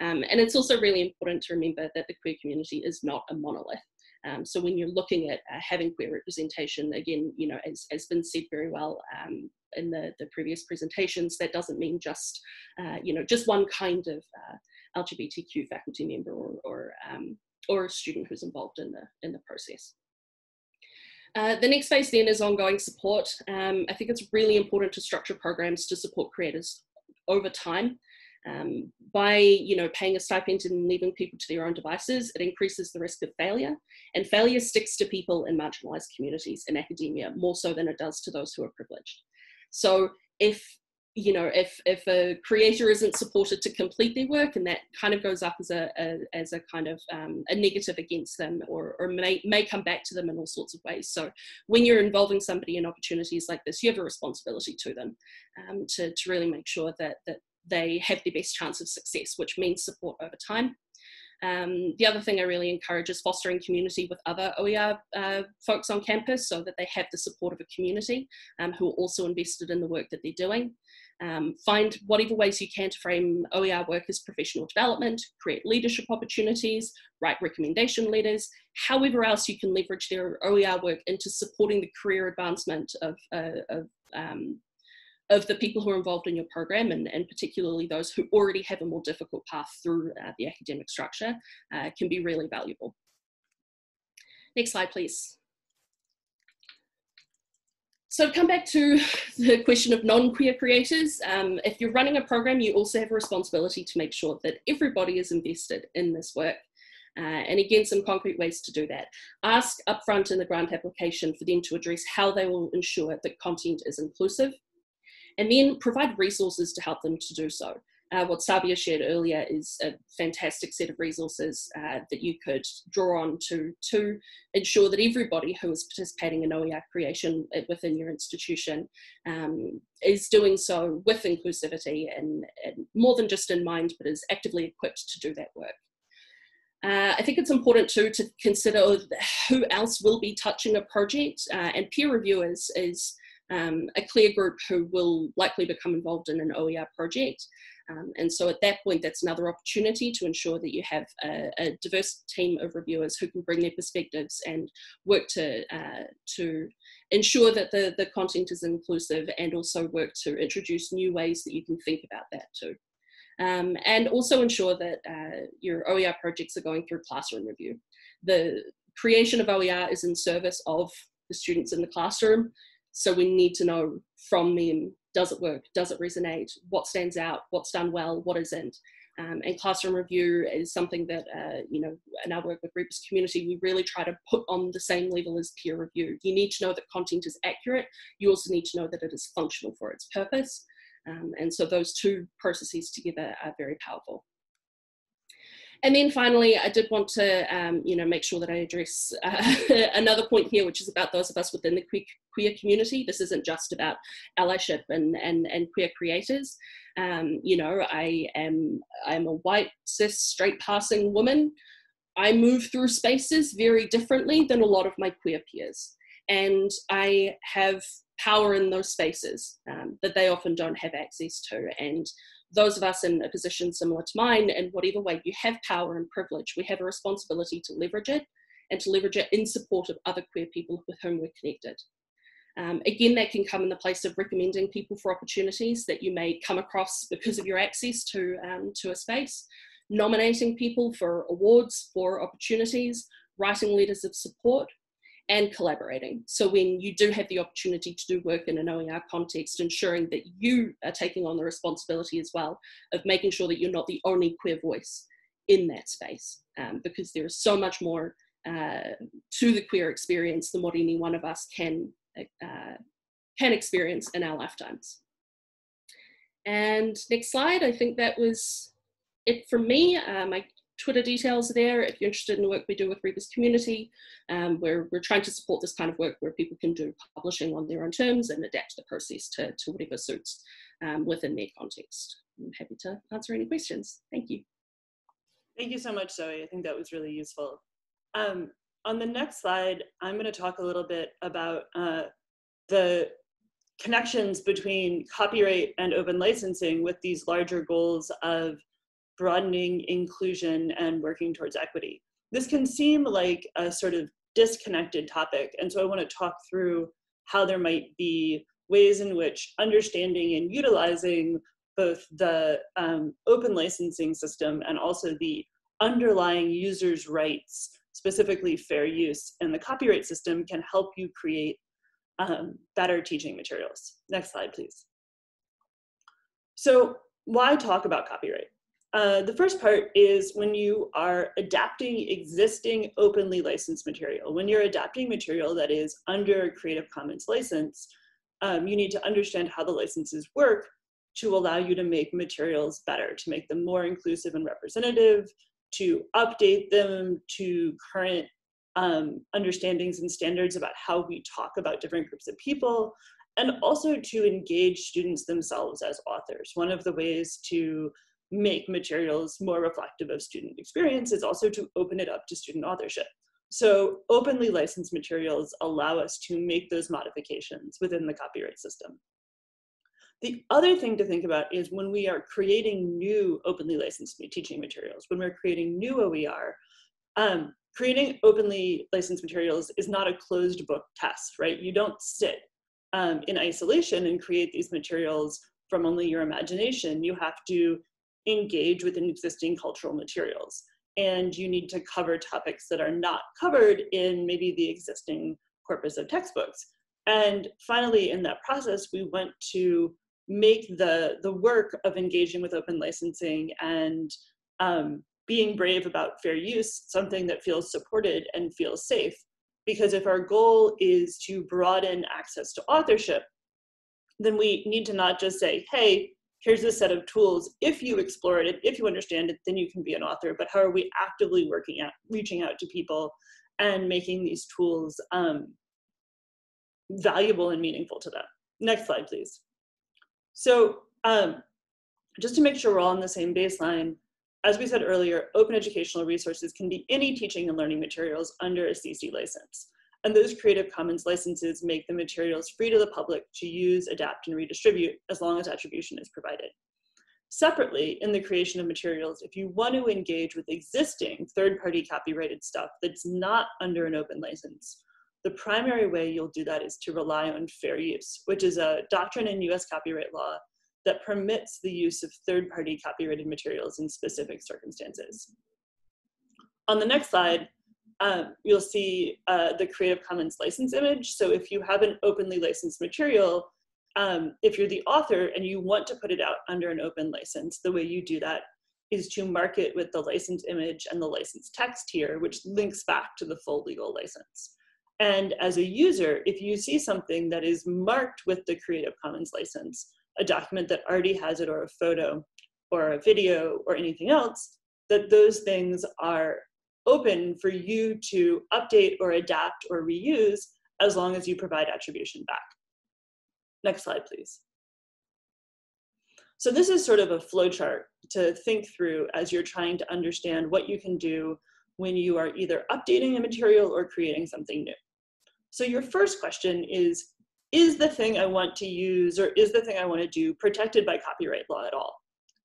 Um, and it's also really important to remember that the queer community is not a monolith. Um, so when you're looking at uh, having queer representation, again, you know, as has been said very well um, in the, the previous presentations, that doesn't mean just, uh, you know, just one kind of uh, LGBTQ faculty member or, or, um, or student who's involved in the, in the process. Uh, the next phase then is ongoing support. Um, I think it's really important to structure programs to support creators over time. Um, by you know paying a stipend and leaving people to their own devices, it increases the risk of failure, and failure sticks to people in marginalized communities in academia more so than it does to those who are privileged. So if you know if if a creator isn't supported to complete their work and that kind of goes up as a, a as a kind of um, a negative against them or, or may, may come back to them in all sorts of ways so when you're involving somebody in opportunities like this you have a responsibility to them um, to, to really make sure that that they have the best chance of success which means support over time um, the other thing I really encourage is fostering community with other OER uh, folks on campus so that they have the support of a community um, who are also invested in the work that they're doing. Um, find whatever ways you can to frame OER work as professional development, create leadership opportunities, write recommendation letters, however else you can leverage their OER work into supporting the career advancement of, uh, of, um, of the people who are involved in your program and, and particularly those who already have a more difficult path through uh, the academic structure uh, can be really valuable. Next slide, please. So come back to the question of non-queer creators. Um, if you're running a program, you also have a responsibility to make sure that everybody is invested in this work. Uh, and again, some concrete ways to do that. Ask upfront in the grant application for them to address how they will ensure that content is inclusive. And then provide resources to help them to do so uh, what Sabia shared earlier is a fantastic set of resources uh, that you could draw on to, to ensure that everybody who is participating in OER creation within your institution um, is doing so with inclusivity and, and, more than just in mind, but is actively equipped to do that work. Uh, I think it's important too to consider who else will be touching a project uh, and peer reviewers is um, a clear group who will likely become involved in an OER project. Um, and so at that point, that's another opportunity to ensure that you have a, a diverse team of reviewers who can bring their perspectives and work to, uh, to ensure that the, the content is inclusive and also work to introduce new ways that you can think about that too. Um, and also ensure that uh, your OER projects are going through classroom review. The creation of OER is in service of the students in the classroom, so we need to know from them, does it work? Does it resonate? What stands out? What's done well? What isn't? Um, and classroom review is something that, uh, you know, in our work with Rebus community, we really try to put on the same level as peer review. You need to know that content is accurate. You also need to know that it is functional for its purpose. Um, and so those two processes together are very powerful. And then finally, I did want to, um, you know, make sure that I address uh, another point here, which is about those of us within the queer, queer community. This isn't just about allyship and, and, and queer creators. Um, you know, I am I'm a white cis straight passing woman. I move through spaces very differently than a lot of my queer peers, and I have power in those spaces um, that they often don't have access to. And those of us in a position similar to mine, in whatever way you have power and privilege, we have a responsibility to leverage it and to leverage it in support of other queer people with whom we're connected. Um, again, that can come in the place of recommending people for opportunities that you may come across because of your access to, um, to a space, nominating people for awards for opportunities, writing letters of support, and collaborating. So when you do have the opportunity to do work in an OER context, ensuring that you are taking on the responsibility as well of making sure that you're not the only queer voice in that space, um, because there is so much more uh, to the queer experience than what any one of us can uh, can experience in our lifetimes. And next slide, I think that was it from me. Um, I Twitter details are there if you're interested in the work we do with Rebus Community. Um, we're, we're trying to support this kind of work where people can do publishing on their own terms and adapt the process to, to whatever suits um, within their context. I'm happy to answer any questions. Thank you. Thank you so much, Zoe. I think that was really useful. Um, on the next slide, I'm going to talk a little bit about uh, the connections between copyright and open licensing with these larger goals of broadening inclusion and working towards equity. This can seem like a sort of disconnected topic, and so I want to talk through how there might be ways in which understanding and utilizing both the um, open licensing system and also the underlying users' rights, specifically fair use, and the copyright system can help you create um, better teaching materials. Next slide, please. So why talk about copyright? Uh, the first part is when you are adapting existing openly licensed material. When you're adapting material that is under a Creative Commons license, um, you need to understand how the licenses work to allow you to make materials better, to make them more inclusive and representative, to update them to current um, understandings and standards about how we talk about different groups of people, and also to engage students themselves as authors. One of the ways to make materials more reflective of student experience is also to open it up to student authorship. So openly licensed materials allow us to make those modifications within the copyright system. The other thing to think about is when we are creating new openly licensed teaching materials, when we're creating new OER, um, creating openly licensed materials is not a closed book test, right? You don't sit um, in isolation and create these materials from only your imagination. You have to engage with existing cultural materials. And you need to cover topics that are not covered in maybe the existing corpus of textbooks. And finally, in that process, we went to make the, the work of engaging with open licensing and um, being brave about fair use something that feels supported and feels safe. Because if our goal is to broaden access to authorship, then we need to not just say, hey, here's a set of tools. If you explore it, if you understand it, then you can be an author. But how are we actively working at reaching out to people and making these tools um, valuable and meaningful to them? Next slide, please. So um, just to make sure we're all on the same baseline, as we said earlier, open educational resources can be any teaching and learning materials under a CC license. And those Creative Commons licenses make the materials free to the public to use, adapt, and redistribute as long as attribution is provided. Separately, in the creation of materials, if you want to engage with existing third-party copyrighted stuff that's not under an open license, the primary way you'll do that is to rely on fair use, which is a doctrine in US copyright law that permits the use of third-party copyrighted materials in specific circumstances. On the next slide, um, you'll see uh, the Creative Commons license image. So if you have an openly licensed material, um, if you're the author and you want to put it out under an open license, the way you do that is to mark it with the license image and the license text here, which links back to the full legal license. And as a user, if you see something that is marked with the Creative Commons license, a document that already has it or a photo or a video or anything else, that those things are open for you to update or adapt or reuse as long as you provide attribution back. Next slide, please. So this is sort of a flowchart to think through as you're trying to understand what you can do when you are either updating a material or creating something new. So your first question is, is the thing I want to use or is the thing I want to do protected by copyright law at all?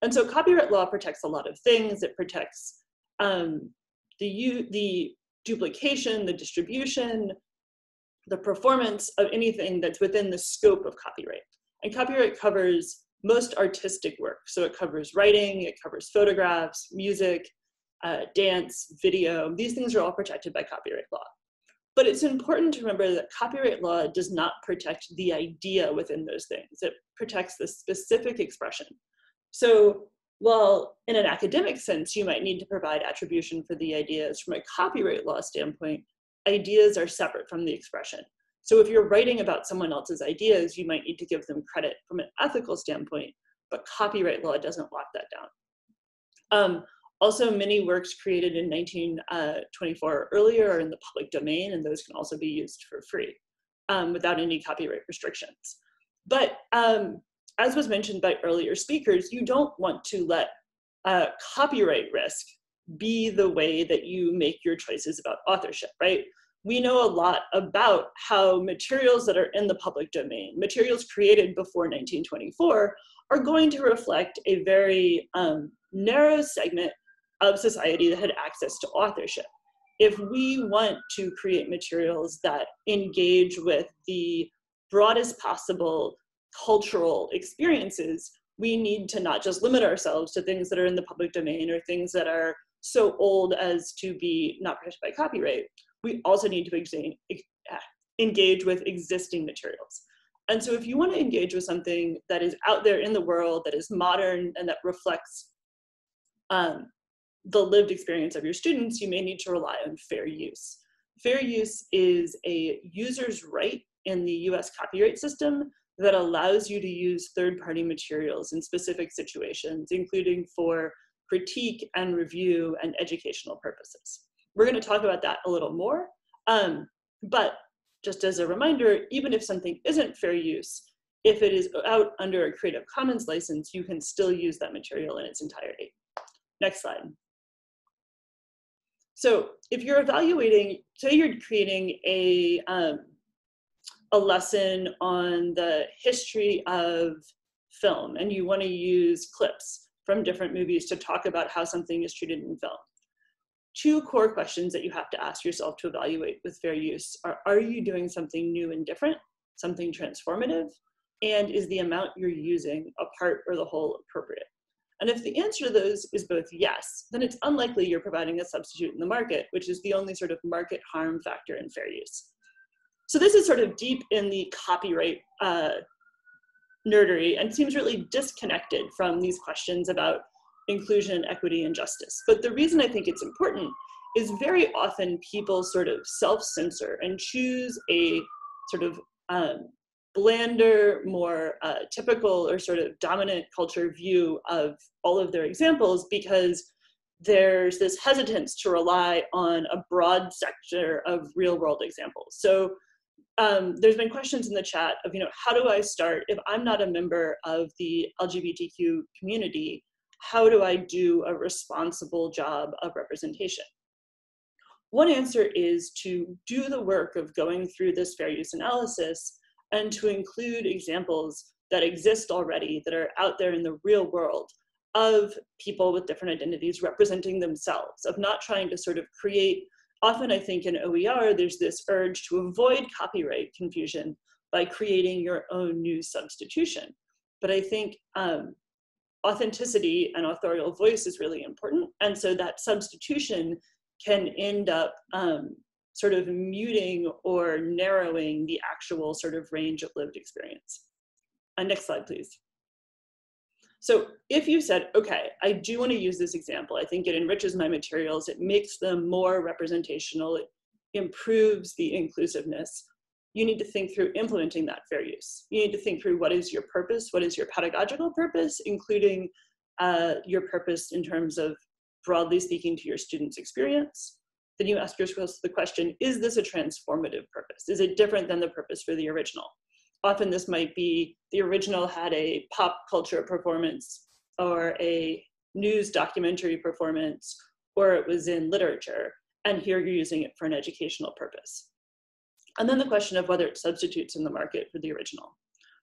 And so copyright law protects a lot of things. It protects um, the, the duplication, the distribution, the performance of anything that's within the scope of copyright. And copyright covers most artistic work. So it covers writing, it covers photographs, music, uh, dance, video. These things are all protected by copyright law. But it's important to remember that copyright law does not protect the idea within those things. It protects the specific expression. So while in an academic sense, you might need to provide attribution for the ideas, from a copyright law standpoint, ideas are separate from the expression. So if you're writing about someone else's ideas, you might need to give them credit from an ethical standpoint, but copyright law doesn't lock that down. Um, also, many works created in 1924 uh, or earlier are in the public domain, and those can also be used for free um, without any copyright restrictions. But um, as was mentioned by earlier speakers, you don't want to let uh, copyright risk be the way that you make your choices about authorship, right? We know a lot about how materials that are in the public domain, materials created before 1924, are going to reflect a very um, narrow segment of society that had access to authorship. If we want to create materials that engage with the broadest possible cultural experiences, we need to not just limit ourselves to things that are in the public domain or things that are so old as to be not protected by copyright. We also need to engage with existing materials. And so if you want to engage with something that is out there in the world, that is modern, and that reflects um, the lived experience of your students, you may need to rely on fair use. Fair use is a user's right in the US copyright system that allows you to use third-party materials in specific situations, including for critique and review and educational purposes. We're gonna talk about that a little more, um, but just as a reminder, even if something isn't fair use, if it is out under a Creative Commons license, you can still use that material in its entirety. Next slide. So if you're evaluating, say you're creating a, um, a lesson on the history of film and you want to use clips from different movies to talk about how something is treated in film. Two core questions that you have to ask yourself to evaluate with fair use are, are you doing something new and different, something transformative? And is the amount you're using a part or the whole appropriate? And if the answer to those is both yes, then it's unlikely you're providing a substitute in the market, which is the only sort of market harm factor in fair use. So this is sort of deep in the copyright uh, nerdery and seems really disconnected from these questions about inclusion, equity, and justice. But the reason I think it's important is very often people sort of self-censor and choose a sort of um, blander, more uh, typical or sort of dominant culture view of all of their examples because there's this hesitance to rely on a broad sector of real world examples. So um, there's been questions in the chat of, you know, how do I start if I'm not a member of the LGBTQ community? How do I do a responsible job of representation? One answer is to do the work of going through this fair use analysis and to include examples that exist already that are out there in the real world of people with different identities representing themselves, of not trying to sort of create. Often, I think in OER, there's this urge to avoid copyright confusion by creating your own new substitution. But I think um, authenticity and authorial voice is really important. And so that substitution can end up um, sort of muting or narrowing the actual sort of range of lived experience. Uh, next slide, please. So if you said, okay, I do want to use this example, I think it enriches my materials, it makes them more representational, it improves the inclusiveness, you need to think through implementing that fair use. You need to think through what is your purpose, what is your pedagogical purpose, including uh, your purpose in terms of broadly speaking to your students' experience. Then you ask yourself the question, is this a transformative purpose? Is it different than the purpose for the original? Often this might be the original had a pop culture performance or a news documentary performance, or it was in literature, and here you're using it for an educational purpose. And then the question of whether it substitutes in the market for the original.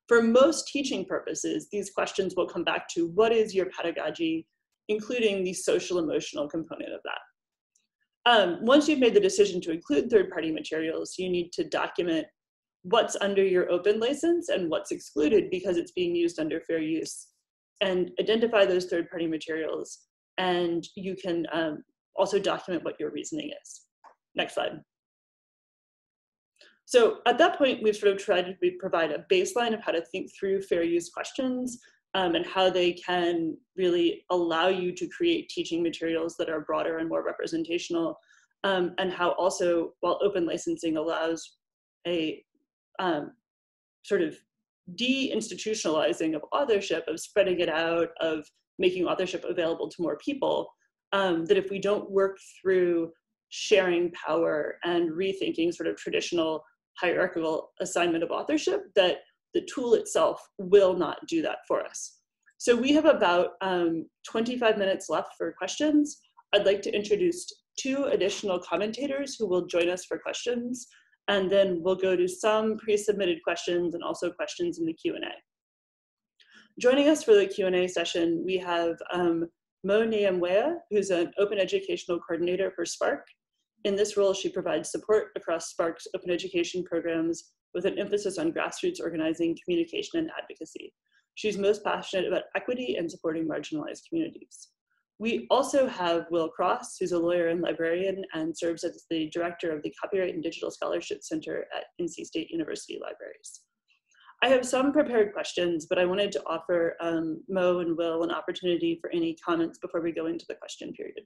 For most teaching purposes, these questions will come back to what is your pedagogy, including the social emotional component of that. Um, once you've made the decision to include third-party materials, you need to document what's under your open license and what's excluded because it's being used under fair use and identify those third-party materials and you can um, also document what your reasoning is. Next slide. So at that point, we've sort of tried to provide a baseline of how to think through fair use questions um, and how they can really allow you to create teaching materials that are broader and more representational, um, and how also, while open licensing allows a um, sort of de-institutionalizing of authorship, of spreading it out, of making authorship available to more people, um, that if we don't work through sharing power and rethinking sort of traditional hierarchical assignment of authorship that the tool itself will not do that for us. So we have about um, 25 minutes left for questions. I'd like to introduce two additional commentators who will join us for questions, and then we'll go to some pre-submitted questions and also questions in the Q&A. Joining us for the Q&A session, we have um, Mo Nyamweya, who's an open educational coordinator for SPARC. in this role, she provides support across SPARC's open education programs with an emphasis on grassroots organizing, communication, and advocacy. She's most passionate about equity and supporting marginalized communities. We also have Will Cross, who's a lawyer and librarian and serves as the director of the Copyright and Digital Scholarship Center at NC State University Libraries. I have some prepared questions, but I wanted to offer um, Mo and Will an opportunity for any comments before we go into the question period.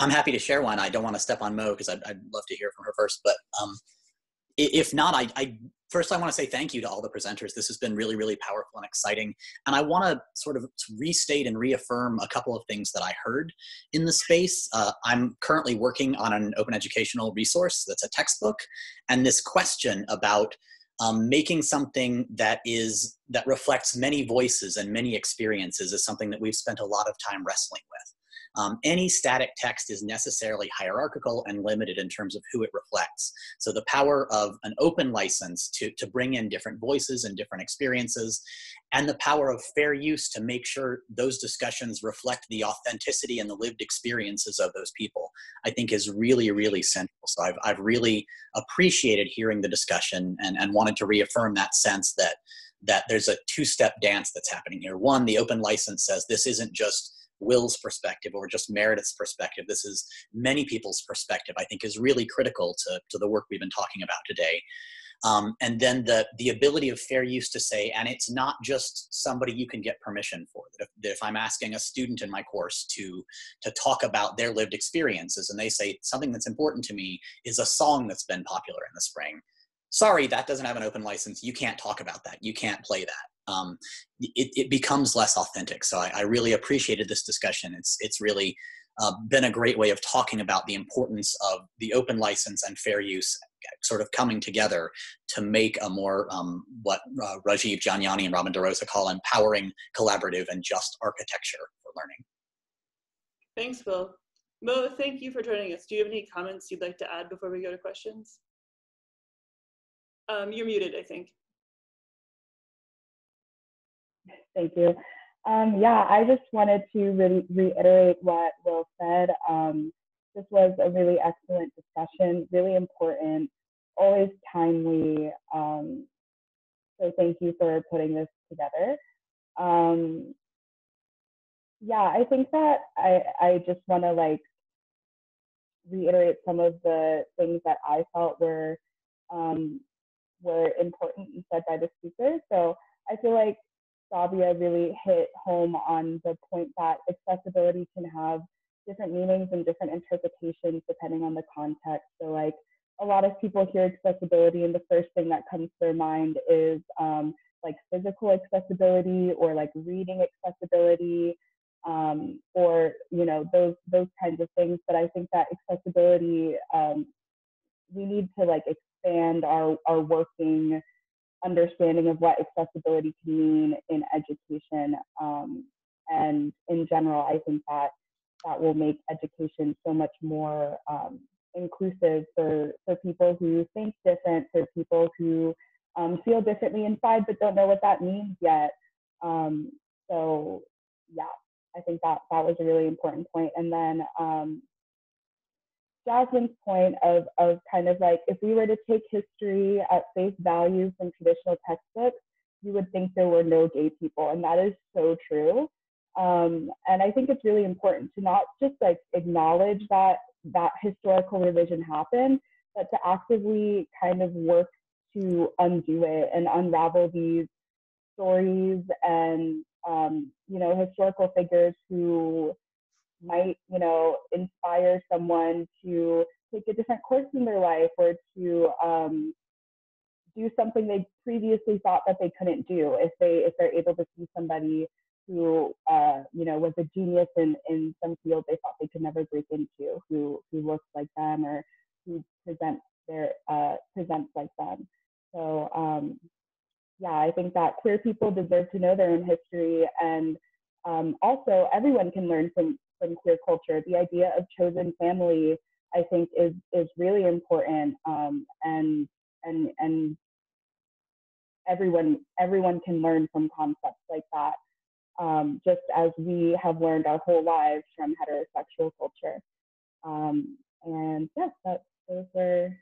I'm happy to share one. I don't want to step on Mo because I'd, I'd, love to hear from her first. But um, if not, I, I, first I want to say thank you to all the presenters. This has been really, really powerful and exciting. And I want to sort of restate and reaffirm a couple of things that I heard in the space. Uh, I'm currently working on an open educational resource that's a textbook, and this question about um, making something that is that reflects many voices and many experiences is something that we've spent a lot of time wrestling with. Um, any static text is necessarily hierarchical and limited in terms of who it reflects. So the power of an open license to, to bring in different voices and different experiences, and the power of fair use to make sure those discussions reflect the authenticity and the lived experiences of those people, I think is really, really central. So I've, I've really appreciated hearing the discussion and, and wanted to reaffirm that sense that that there's a two-step dance that's happening here. One, the open license says this isn't just Will's perspective or just Meredith's perspective. This is many people's perspective, I think is really critical to, to the work we've been talking about today. Um, and then the, the ability of fair use to say, and it's not just somebody you can get permission for. That if, that if I'm asking a student in my course to, to talk about their lived experiences and they say something that's important to me is a song that's been popular in the spring, sorry, that doesn't have an open license. You can't talk about that. You can't play that. Um, it, it, becomes less authentic. So I, I, really appreciated this discussion. It's, it's really uh, been a great way of talking about the importance of the open license and fair use sort of coming together to make a more um, what uh, Rajiv Jhangiani and Robin DeRosa call empowering, collaborative, and just architecture for learning. Thanks, Will. Mo, thank you for joining us. Do you have any comments you'd like to add before we go to questions? Um, you're muted, I think. Thank you. Um, yeah, I just wanted to really reiterate what Will said. Um, this was a really excellent discussion, really important, always timely. Um, so thank you for putting this together. Um, yeah, I think that I, I just want to like reiterate some of the things that I felt were um, were important and said by the speaker. So I feel like Savia really hit home on the point that accessibility can have different meanings and different interpretations depending on the context. So like a lot of people hear accessibility and the first thing that comes to their mind is um, like physical accessibility or like reading accessibility um, or you know those those kinds of things. But I think that accessibility um, we need to like expand our our working understanding of what accessibility can mean in education. Um, and in general, I think that that will make education so much more um, inclusive for, for people who think different, for people who um, feel differently inside but don't know what that means yet. Um, so yeah, I think that that was a really important point. And then um, Jasmine's point of, of kind of like if we were to take history at face value from traditional textbooks, you would think there were no gay people, and that is so true. Um, and I think it's really important to not just like acknowledge that that historical revision happened, but to actively kind of work to undo it and unravel these stories and um, you know historical figures who might, you know, inspire someone to take a different course in their life or to um, do something they previously thought that they couldn't do if they if they're able to see somebody who uh, you know was a genius in in some field they thought they could never break into who who looks like them or who presents their uh, presents like them. So um, yeah i think that queer people deserve to know their own history and um, also everyone can learn from from queer culture. The idea of chosen family, I think, is is really important, um, and and and everyone everyone can learn from concepts like that, um, just as we have learned our whole lives from heterosexual culture. Um, and yes, that those are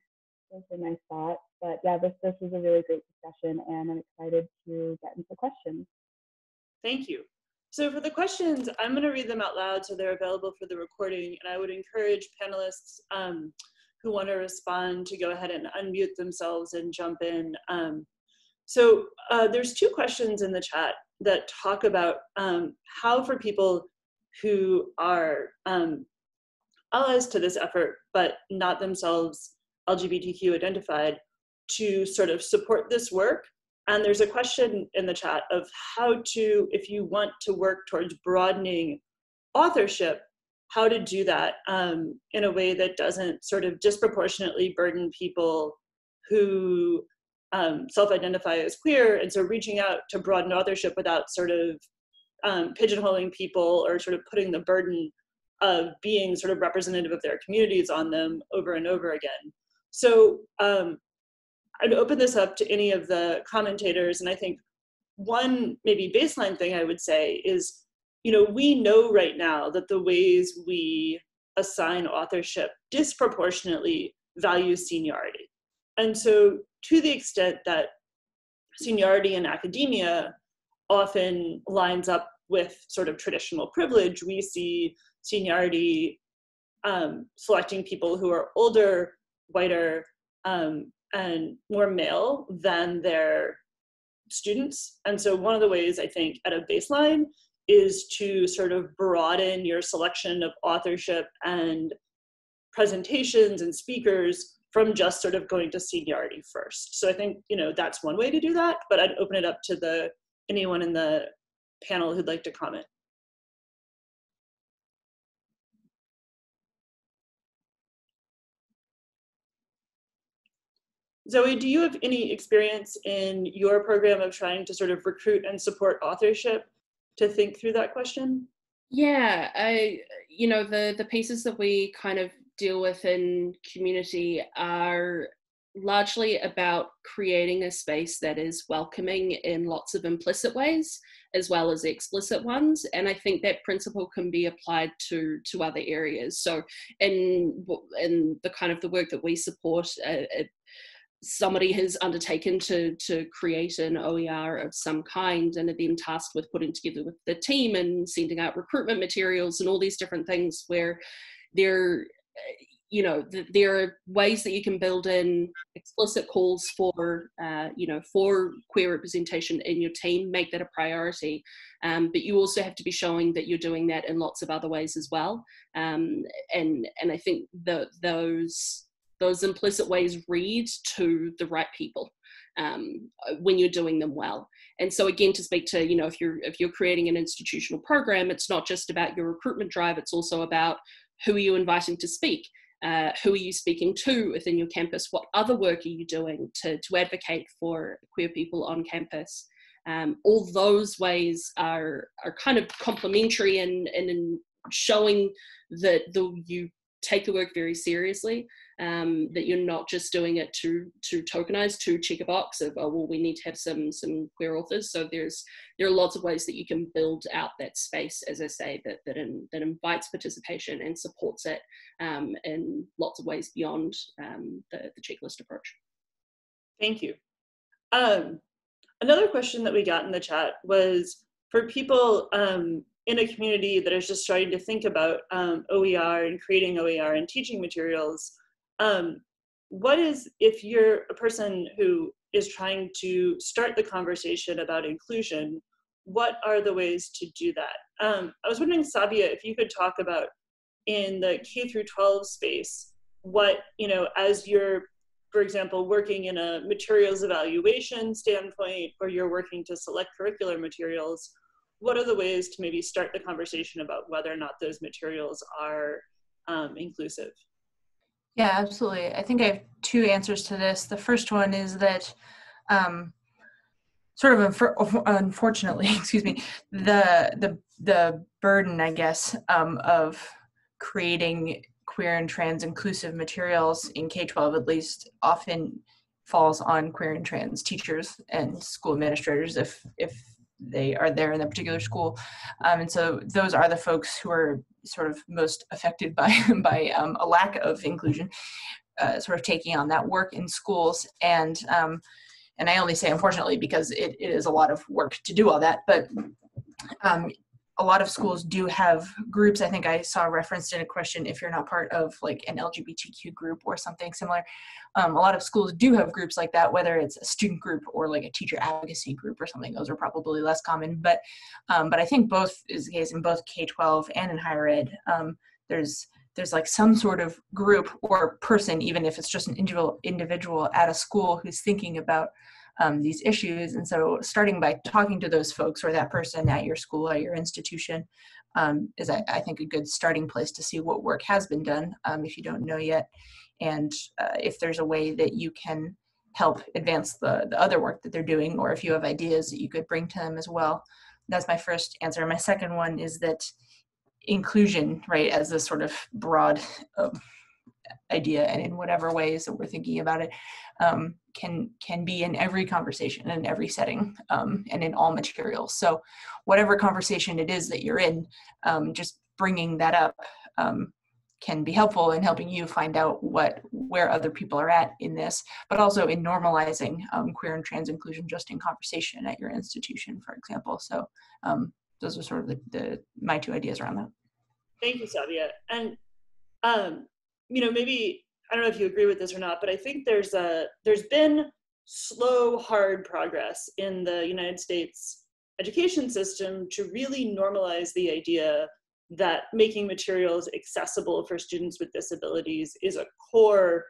those are my thoughts. But yeah, this this was a really great discussion, and I'm excited to get into questions. Thank you. So for the questions, I'm going to read them out loud so they're available for the recording. And I would encourage panelists um, who want to respond to go ahead and unmute themselves and jump in. Um, so uh, there's two questions in the chat that talk about um, how for people who are um, allies to this effort, but not themselves LGBTQ identified, to sort of support this work and there's a question in the chat of how to, if you want to work towards broadening authorship, how to do that um, in a way that doesn't sort of disproportionately burden people who um, self-identify as queer. And so reaching out to broaden authorship without sort of um, pigeonholing people or sort of putting the burden of being sort of representative of their communities on them over and over again. So um, I'd open this up to any of the commentators, and I think one maybe baseline thing I would say is, you know, we know right now that the ways we assign authorship disproportionately value seniority. And so to the extent that seniority in academia often lines up with sort of traditional privilege, we see seniority um, selecting people who are older, whiter, um, and more male than their students. And so one of the ways I think at a baseline is to sort of broaden your selection of authorship and presentations and speakers from just sort of going to seniority first. So I think, you know, that's one way to do that, but I'd open it up to the anyone in the panel who'd like to comment. Zoe, do you have any experience in your program of trying to sort of recruit and support authorship to think through that question? Yeah, I, you know, the the pieces that we kind of deal with in community are largely about creating a space that is welcoming in lots of implicit ways as well as explicit ones and i think that principle can be applied to to other areas so in in the kind of the work that we support uh, somebody has undertaken to to create an OER of some kind and are then tasked with putting together with the team and sending out recruitment materials and all these different things where there you know there are ways that you can build in explicit calls for uh, you know for queer representation in your team make that a priority. Um, but you also have to be showing that you're doing that in lots of other ways as well. Um, and and i think the, those those implicit ways read to the right people um, when you're doing them well. And so again, to speak to you know if you're if you're creating an institutional program, it's not just about your recruitment drive. It's also about who are you inviting to speak. Uh, who are you speaking to within your campus? What other work are you doing to, to advocate for queer people on campus? Um, all those ways are are kind of complementary and and in showing that the, you take the work very seriously um, that you're not just doing it to to tokenize to check a box of oh well we need to have some some queer authors. So there's there are lots of ways that you can build out that space as i say that that, in, that invites participation and supports it um, in lots of ways beyond um, the, the checklist approach. Thank you. Um, another question that we got in the chat was for people um, in a community that is just starting to think about um, OER and creating OER and teaching materials, um, what is, if you're a person who is trying to start the conversation about inclusion, what are the ways to do that? Um, I was wondering, Sabia, if you could talk about in the K through 12 space, what, you know, as you're, for example, working in a materials evaluation standpoint, or you're working to select curricular materials, what are the ways to maybe start the conversation about whether or not those materials are um, inclusive? Yeah, absolutely. I think I have two answers to this. The first one is that, um, sort of unfor- unfortunately, excuse me, the the the burden, I guess, um, of creating queer and trans inclusive materials in K twelve, at least, often falls on queer and trans teachers and school administrators if if they are there in that particular school. Um, and so those are the folks who are sort of most affected by, by um, a lack of inclusion, uh, sort of taking on that work in schools. And, um, and I only say unfortunately because it, it is a lot of work to do all that, but um, a lot of schools do have groups. I think I saw referenced in a question if you're not part of like an LGBTQ group or something similar. Um, a lot of schools do have groups like that, whether it's a student group or like a teacher advocacy group or something. Those are probably less common, but um, but I think both is the case in both K-12 and in higher ed. Um, there's there's like some sort of group or person, even if it's just an individual individual at a school who's thinking about um, these issues. And so, starting by talking to those folks or that person at your school, or your institution, um, is, I, I, think, a good starting place to see what work has been done um, if you don't know yet, and uh, if there's a way that you can help advance the, the other work that they're doing, or if you have ideas that you could bring to them as well. That's my first answer. My second one is that inclusion, right, as a sort of broad uh, idea and in whatever ways that we're thinking about it um, can can be in every conversation in every setting um, and in all materials. So whatever conversation it is that you're in um, just bringing that up um, can be helpful in helping you find out what where other people are at in this but also in normalizing um, queer and trans inclusion just in conversation at your institution for example. So um, those are sort of the, the my two ideas around that. Thank you Sabia and um, you know, maybe I don't know if you agree with this or not, but I think there's a there's been slow, hard progress in the United States education system to really normalize the idea that making materials accessible for students with disabilities is a core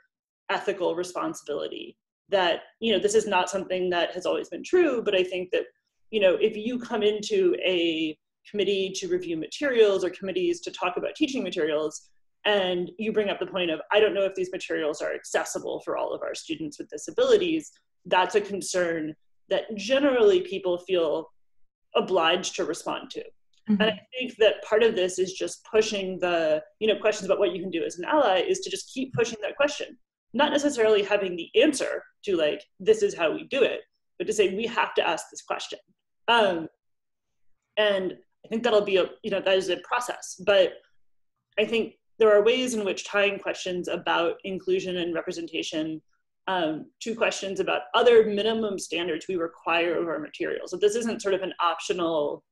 ethical responsibility. That you know this is not something that has always been true but i think that you know if you come into a committee to review materials or committees to talk about teaching materials and you bring up the point of i don't know if these materials are accessible for all of our students with disabilities that's a concern that generally people feel obliged to respond to mm-hmm. and i think that part of this is just pushing the you know questions about what you can do as an ally is to just keep pushing that question not necessarily having the answer to like this is how we do it but to say we have to ask this question um, and I think that'll be a you know that is a process. But I think there are ways in which tying questions about inclusion and representation um, to questions about other minimum standards we require of our materials. So this isn't sort of an optional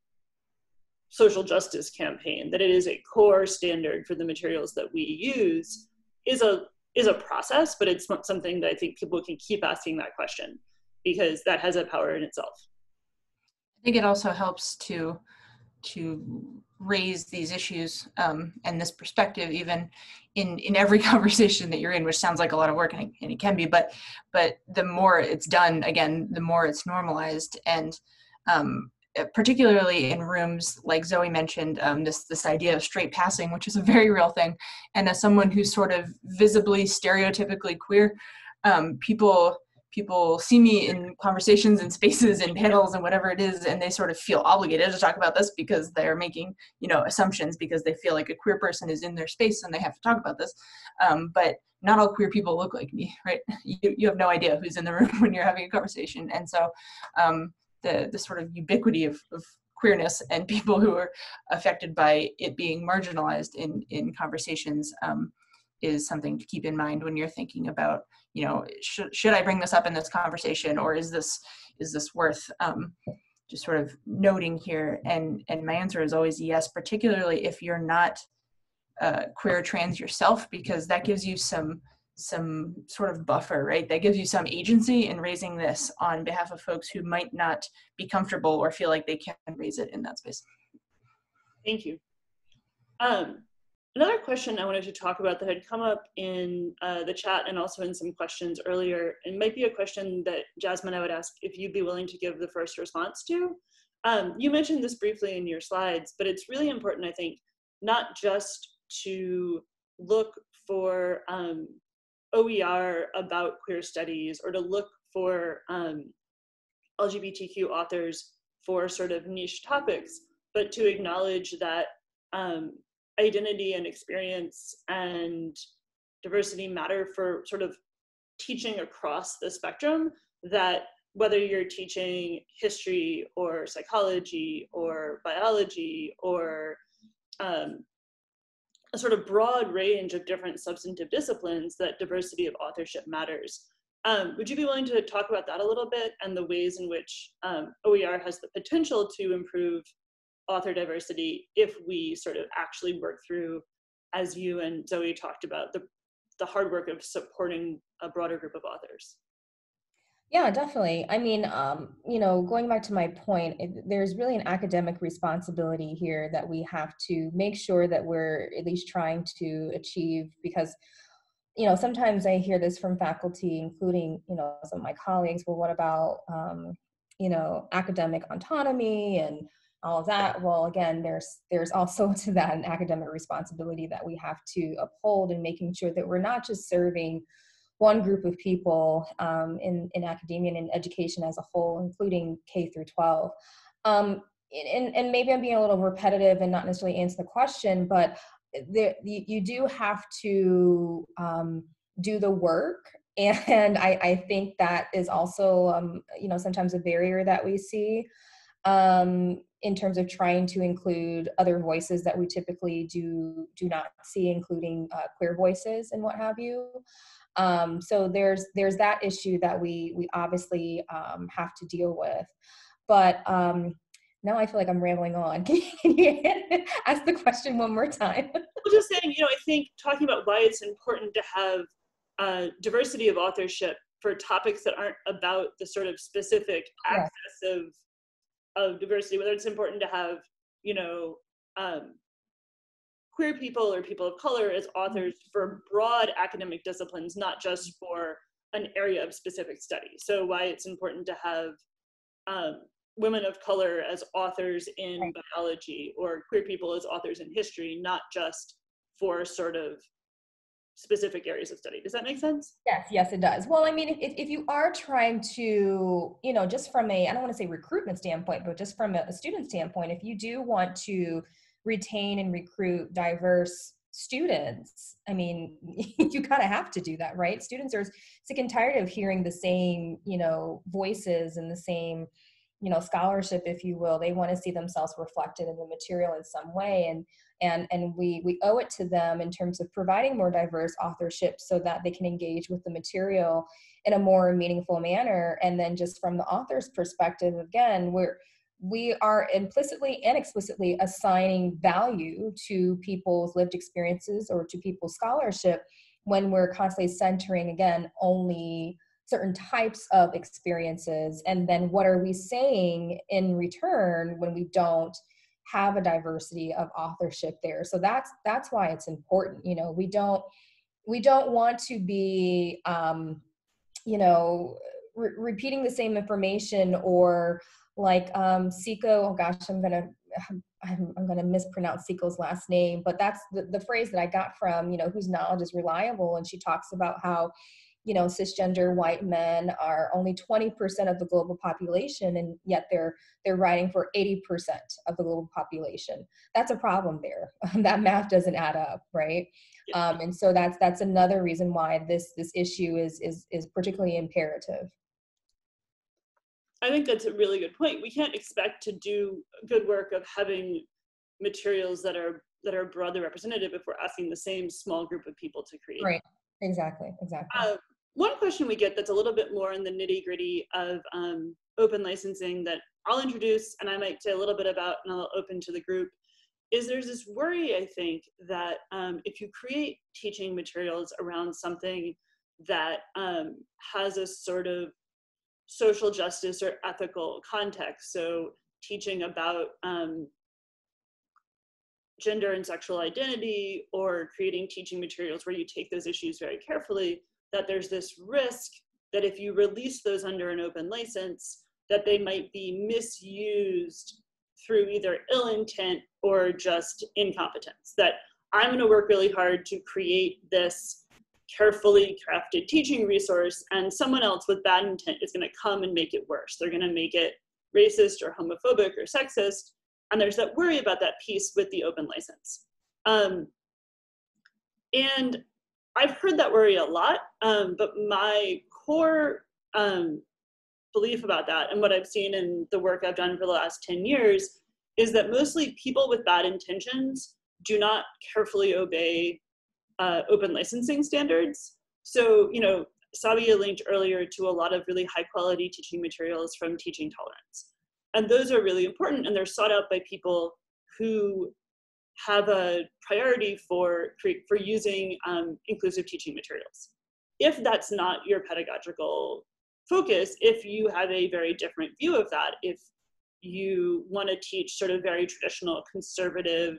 social justice campaign, that it is a core standard for the materials that we use is a is a process, but it's not something that I think people can keep asking that question because that has a power in itself. I think it also helps to to raise these issues um, and this perspective even in in every conversation that you're in which sounds like a lot of work and it, and it can be but but the more it's done again the more it's normalized and um, particularly in rooms like Zoe mentioned, um, this this idea of straight passing, which is a very real thing. And as someone who's sort of visibly stereotypically queer, um, people people see me in conversations and spaces and panels and whatever it is and they sort of feel obligated to talk about this because they're making you know assumptions because they feel like a queer person is in their space and they have to talk about this. Um, but not all queer people look like me right? You, you have no idea who's in the room when you're having a conversation. And so um, the, the sort of ubiquity of, of queerness and people who are affected by it being marginalized in, in conversations um, is something to keep in mind when you're thinking about you know should, should i bring this up in this conversation or is this is this worth um, just sort of noting here? And and my answer is always yes particularly if you're not uh, queer trans yourself because that gives you some some sort of buffer right? That gives you some agency in raising this on behalf of folks who might not be comfortable or feel like they can raise it in that space. Thank you. Um, Another question I wanted to talk about that had come up in uh, the chat and also in some questions earlier, and might be a question that Jasmine, I would ask if you'd be willing to give the first response to. Um, you mentioned this briefly in your slides, but it's really important, I think, not just to look for um, OER about queer studies or to look for um, LGBTQ authors for sort of niche topics, but to acknowledge that um, identity and experience and diversity matter for sort of teaching across the spectrum that whether you're teaching history or psychology or biology or um, a sort of broad range of different substantive disciplines that diversity of authorship matters. Um, would you be willing to talk about that a little bit and the ways in which um, OER has the potential to improve author diversity if we sort of actually work through, as you and Zoe talked about, the, the hard work of supporting a broader group of authors. Yeah, definitely. I mean, um, you know, going back to my point, it, there's really an academic responsibility here that we have to make sure that we're at least trying to achieve because you know sometimes i hear this from faculty including you know some of my colleagues well what about um, you know academic autonomy and all of that. Well again there's there's also to that an academic responsibility that we have to uphold in making sure that we're not just serving one group of people um, in, in academia and in education as a whole including k through 12 um, and, and maybe i'm being a little repetitive and not necessarily answer the question but there, you, you do have to um, do the work. And I, I think that is also um, you know sometimes a barrier that we see. Um, in terms of trying to include other voices that we typically do do not see, including uh, queer voices and what have you. Um, so there's there's that issue that we we obviously um, have to deal with. But um, now I feel like I'm rambling on. Can you, ask the question one more time? well, just saying, you know, I think talking about why it's important to have uh, diversity of authorship for topics that aren't about the sort of specific access yeah. of of diversity, whether it's important to have, you know, um, queer people or people of color as authors for broad academic disciplines, not just for an area of specific study. So why it's important to have um, women of color as authors in biology or queer people as authors in history, not just for sort of specific areas of study. Does that make sense? Yes, yes, it does. Well, I mean, if, if you are trying to, you know, just from a, I don't want to say recruitment standpoint, but just from a, student standpoint, if you do want to retain and recruit diverse students, I mean, you kind of have to do that, right? Students are sick and tired of hearing the same, you know, voices and the same, you know scholarship if you will they want to see themselves reflected in the material in some way and and and we we owe it to them in terms of providing more diverse authorship so that they can engage with the material in a more meaningful manner. And then just from the author's perspective again we're we are implicitly and explicitly assigning value to people's lived experiences or to people's scholarship when we're constantly centering again only certain types of experiences and then what are we saying in return when we don't have a diversity of authorship there so that's that's why it's important you know we don't we don't want to be um you know re- repeating the same information or like um Siko, oh gosh, I'm gonna I'm, I'm gonna mispronounce Siko's last name, but that's the, the phrase that I got from, you know, whose knowledge is reliable. And she talks about how, you know, cisgender white men are only 20% of the global population, and yet they're they're writing for 80% of the global population. That's a problem there. that math doesn't add up, right? Um, and so that's that's another reason why this this issue is is is particularly imperative. I think that's a really good point. We can't expect to do good work of having materials that are that are broadly representative if we're asking the same small group of people to create. Right. Exactly. Exactly. Uh, one question we get that's a little bit more in the nitty gritty of um, open licensing that I'll introduce and I might say a little bit about and I'll open to the group is there's this worry, I think, that um, if you create teaching materials around something that um, has a sort of social justice or ethical context. So teaching about um, gender and sexual identity or creating teaching materials where you take those issues very carefully, that there's this risk that if you release those under an open license, that they might be misused through either ill intent or just incompetence. That I'm going to work really hard to create this carefully crafted teaching resource and someone else with bad intent is going to come and make it worse they're going to make it racist or homophobic or sexist and there's that worry about that piece with the open license um, and i've heard that worry a lot um, but my core um, belief about that and what i've seen in the work i've done for the last 10 years is that mostly people with bad intentions do not carefully obey uh, open licensing standards. So, you know, Sabia linked earlier to a lot of really high quality teaching materials from Teaching Tolerance. And those are really important and they're sought out by people who have a priority for, for using um, inclusive teaching materials. If that's not your pedagogical focus, if you have a very different view of that, if you want to teach sort of very traditional conservative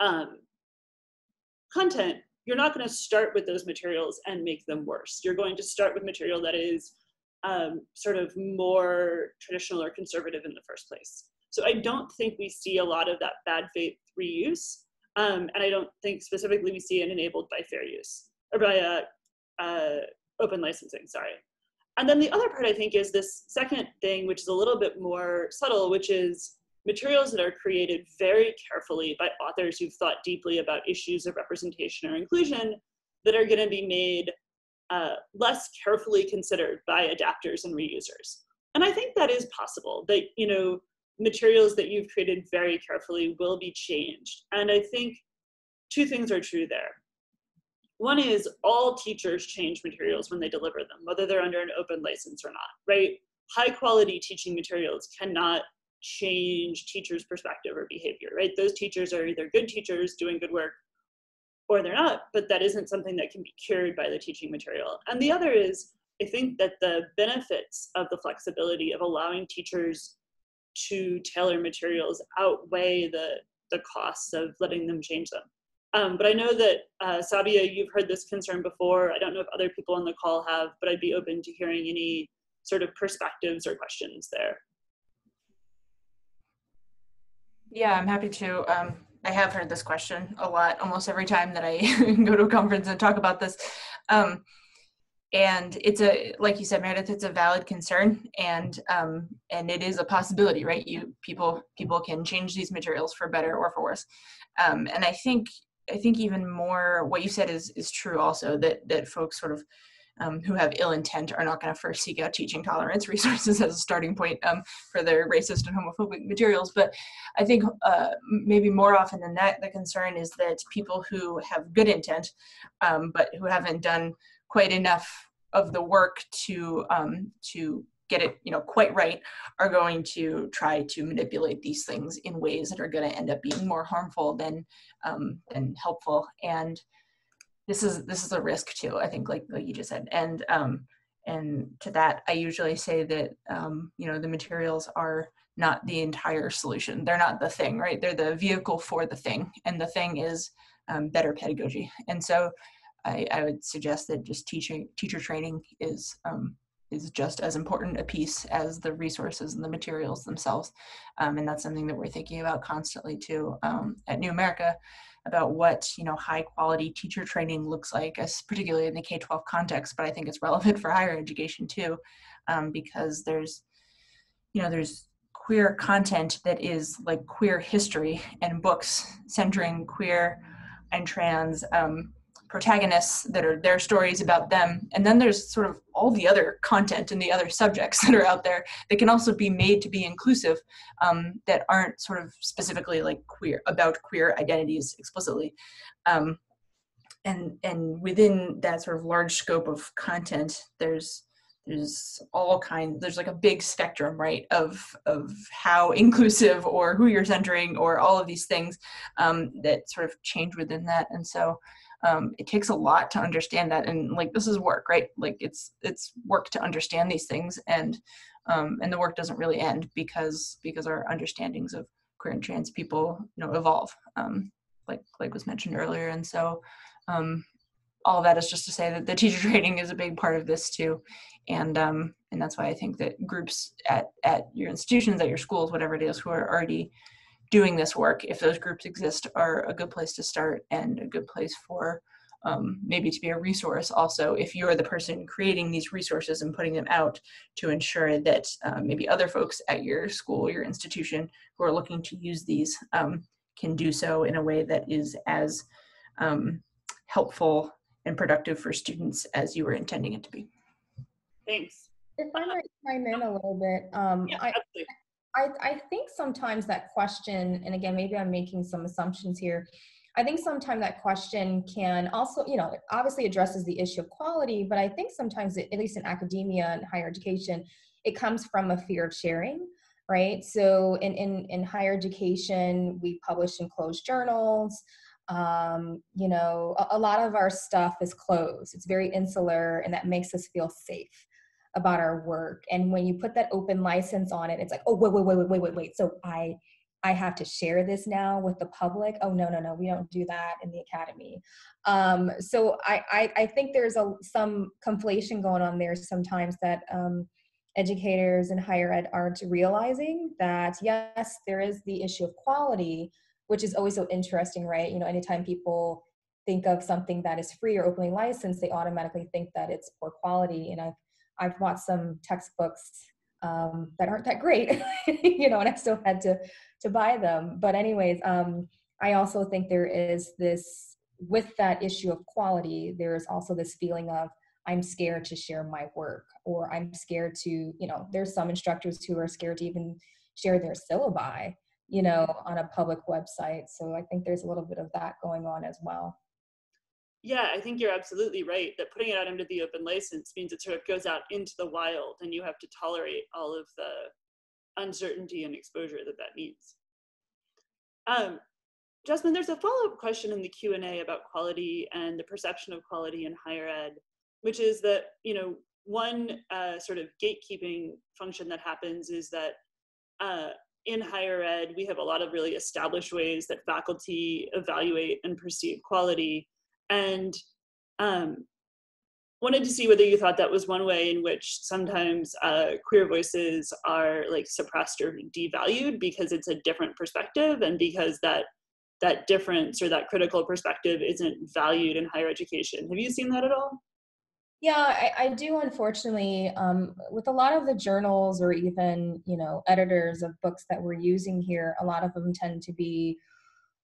um, content, you're not going to start with those materials and make them worse. You're going to start with material that is um, sort of more traditional or conservative in the first place. So I don't think we see a lot of that bad faith reuse, um, and I don't think specifically we see it enabled by fair use or by uh, uh, open licensing. Sorry. And then the other part I think is this second thing, which is a little bit more subtle, which is materials that are created very carefully by authors who've thought deeply about issues of representation or inclusion that are going to be made uh, less carefully considered by adapters and reusers. And I think that is possible, that, you know, materials that you've created very carefully will be changed. And I think two things are true there. One is all teachers change materials when they deliver them, whether they're under an open license or not, right? High quality teaching materials cannot change teachers' perspective or behavior, right? Those teachers are either good teachers doing good work or they're not, but that isn't something that can be cured by the teaching material. And the other is, I think that the benefits of the flexibility of allowing teachers to tailor materials outweigh the, the costs of letting them change them. Um, but I know that, uh, Sabia, you've heard this concern before. I don't know if other people on the call have, but I'd be open to hearing any sort of perspectives or questions there. Yeah, I'm happy to. Um, I have heard this question a lot, almost every time that I go to a conference and talk about this. Um, and it's a, like you said, Meredith, it's a valid concern, and um, and it is a possibility, right? You people people can change these materials for better or for worse. Um, and I think I think even more what you said is is true also that that folks sort of um, who have ill intent are not going to first seek out teaching tolerance resources as a starting point um, for their racist and homophobic materials. But I think uh, maybe more often than that, the concern is that people who have good intent, um, but who haven't done quite enough of the work to um, to get it you know quite right are going to try to manipulate these things in ways that are going to end up being more harmful than um, than helpful. And this is this is a risk too i think like like you just said. And um and to that i usually say that um you know the materials are not the entire solution. They're not the thing right? They're the vehicle for the thing. And the thing is um, better pedagogy. And so I, I would suggest that just teaching teacher training is um, is just as important a piece as the resources and the materials themselves. Um, and that's something that we're thinking about constantly too um, at New America about what you know high quality teacher training looks like, as particularly in the K-12 context. But I think it's relevant for higher education too, um, because there's you know there's queer content that is like queer history and books centering queer and trans um, protagonists that are their stories about them. And then there's sort of all the other content and the other subjects that are out there that can also be made to be inclusive um, that aren't sort of specifically like queer about queer identities explicitly. Um, and and within that sort of large scope of content there's there's all kinds there's like a big spectrum right of of how inclusive or who you're centering or all of these things um, that sort of change within that. And so um, it takes a lot to understand that. And like this is work right? Like it's it's work to understand these things and um, and the work doesn't really end because because our understandings of queer and trans people you know evolve um, like like was mentioned earlier. And so um, all of that is just to say that the teacher training is a big part of this too. And um, and that's why i think that groups at at your institutions at your schools whatever it is who are already doing this work, if those groups exist, are a good place to start and a good place for um, maybe to be a resource. Also if you're the person creating these resources and putting them out to ensure that uh, maybe other folks at your school your institution who are looking to use these um, can do so in a way that is as um, helpful and productive for students as you were intending it to be. Thanks. If i might chime in a little bit um, yeah, I, absolutely. I, I think sometimes that question, and again, maybe I'm making some assumptions here. I think sometimes that question can also, you know, obviously addresses the issue of quality, but I think sometimes, at least in academia and higher education, it comes from a fear of sharing, right? So in, in, in higher education, we publish in closed journals. Um, you know, a, a lot of our stuff is closed. It's very insular, and that makes us feel safe about our work. And when you put that open license on it it's like oh wait wait wait wait wait wait wait. So i i have to share this now with the public? Oh no no no we don't do that in the academy. Um, so I, I i think there's a some conflation going on there sometimes that um, educators in higher ed aren't realizing that yes there is the issue of quality which is always so interesting right? You know anytime people think of something that is free or openly licensed they automatically think that it's poor quality. And i've I've bought some textbooks um, that aren't that great, you know, and I still had to to buy them. But anyways, um, I also think there is this with that issue of quality. There is also this feeling of I'm scared to share my work, or I'm scared to, you know, there's some instructors who are scared to even share their syllabi, you know, on a public website. So I think there's a little bit of that going on as well. Yeah, I think you're absolutely right that putting it out into the open license means it sort of goes out into the wild and you have to tolerate all of the uncertainty and exposure that that means. Um, Jasmine, there's a follow-up question in the Q&A about quality and the perception of quality in higher ed, which is that, you know, one uh, sort of gatekeeping function that happens is that uh, in higher ed, we have a lot of really established ways that faculty evaluate and perceive quality and um, wanted to see whether you thought that was one way in which sometimes uh, queer voices are like suppressed or devalued because it's a different perspective and because that that difference or that critical perspective isn't valued in higher education. Have you seen that at all? Yeah i, I do unfortunately um, with a lot of the journals or even you know editors of books that we're using here a lot of them tend to be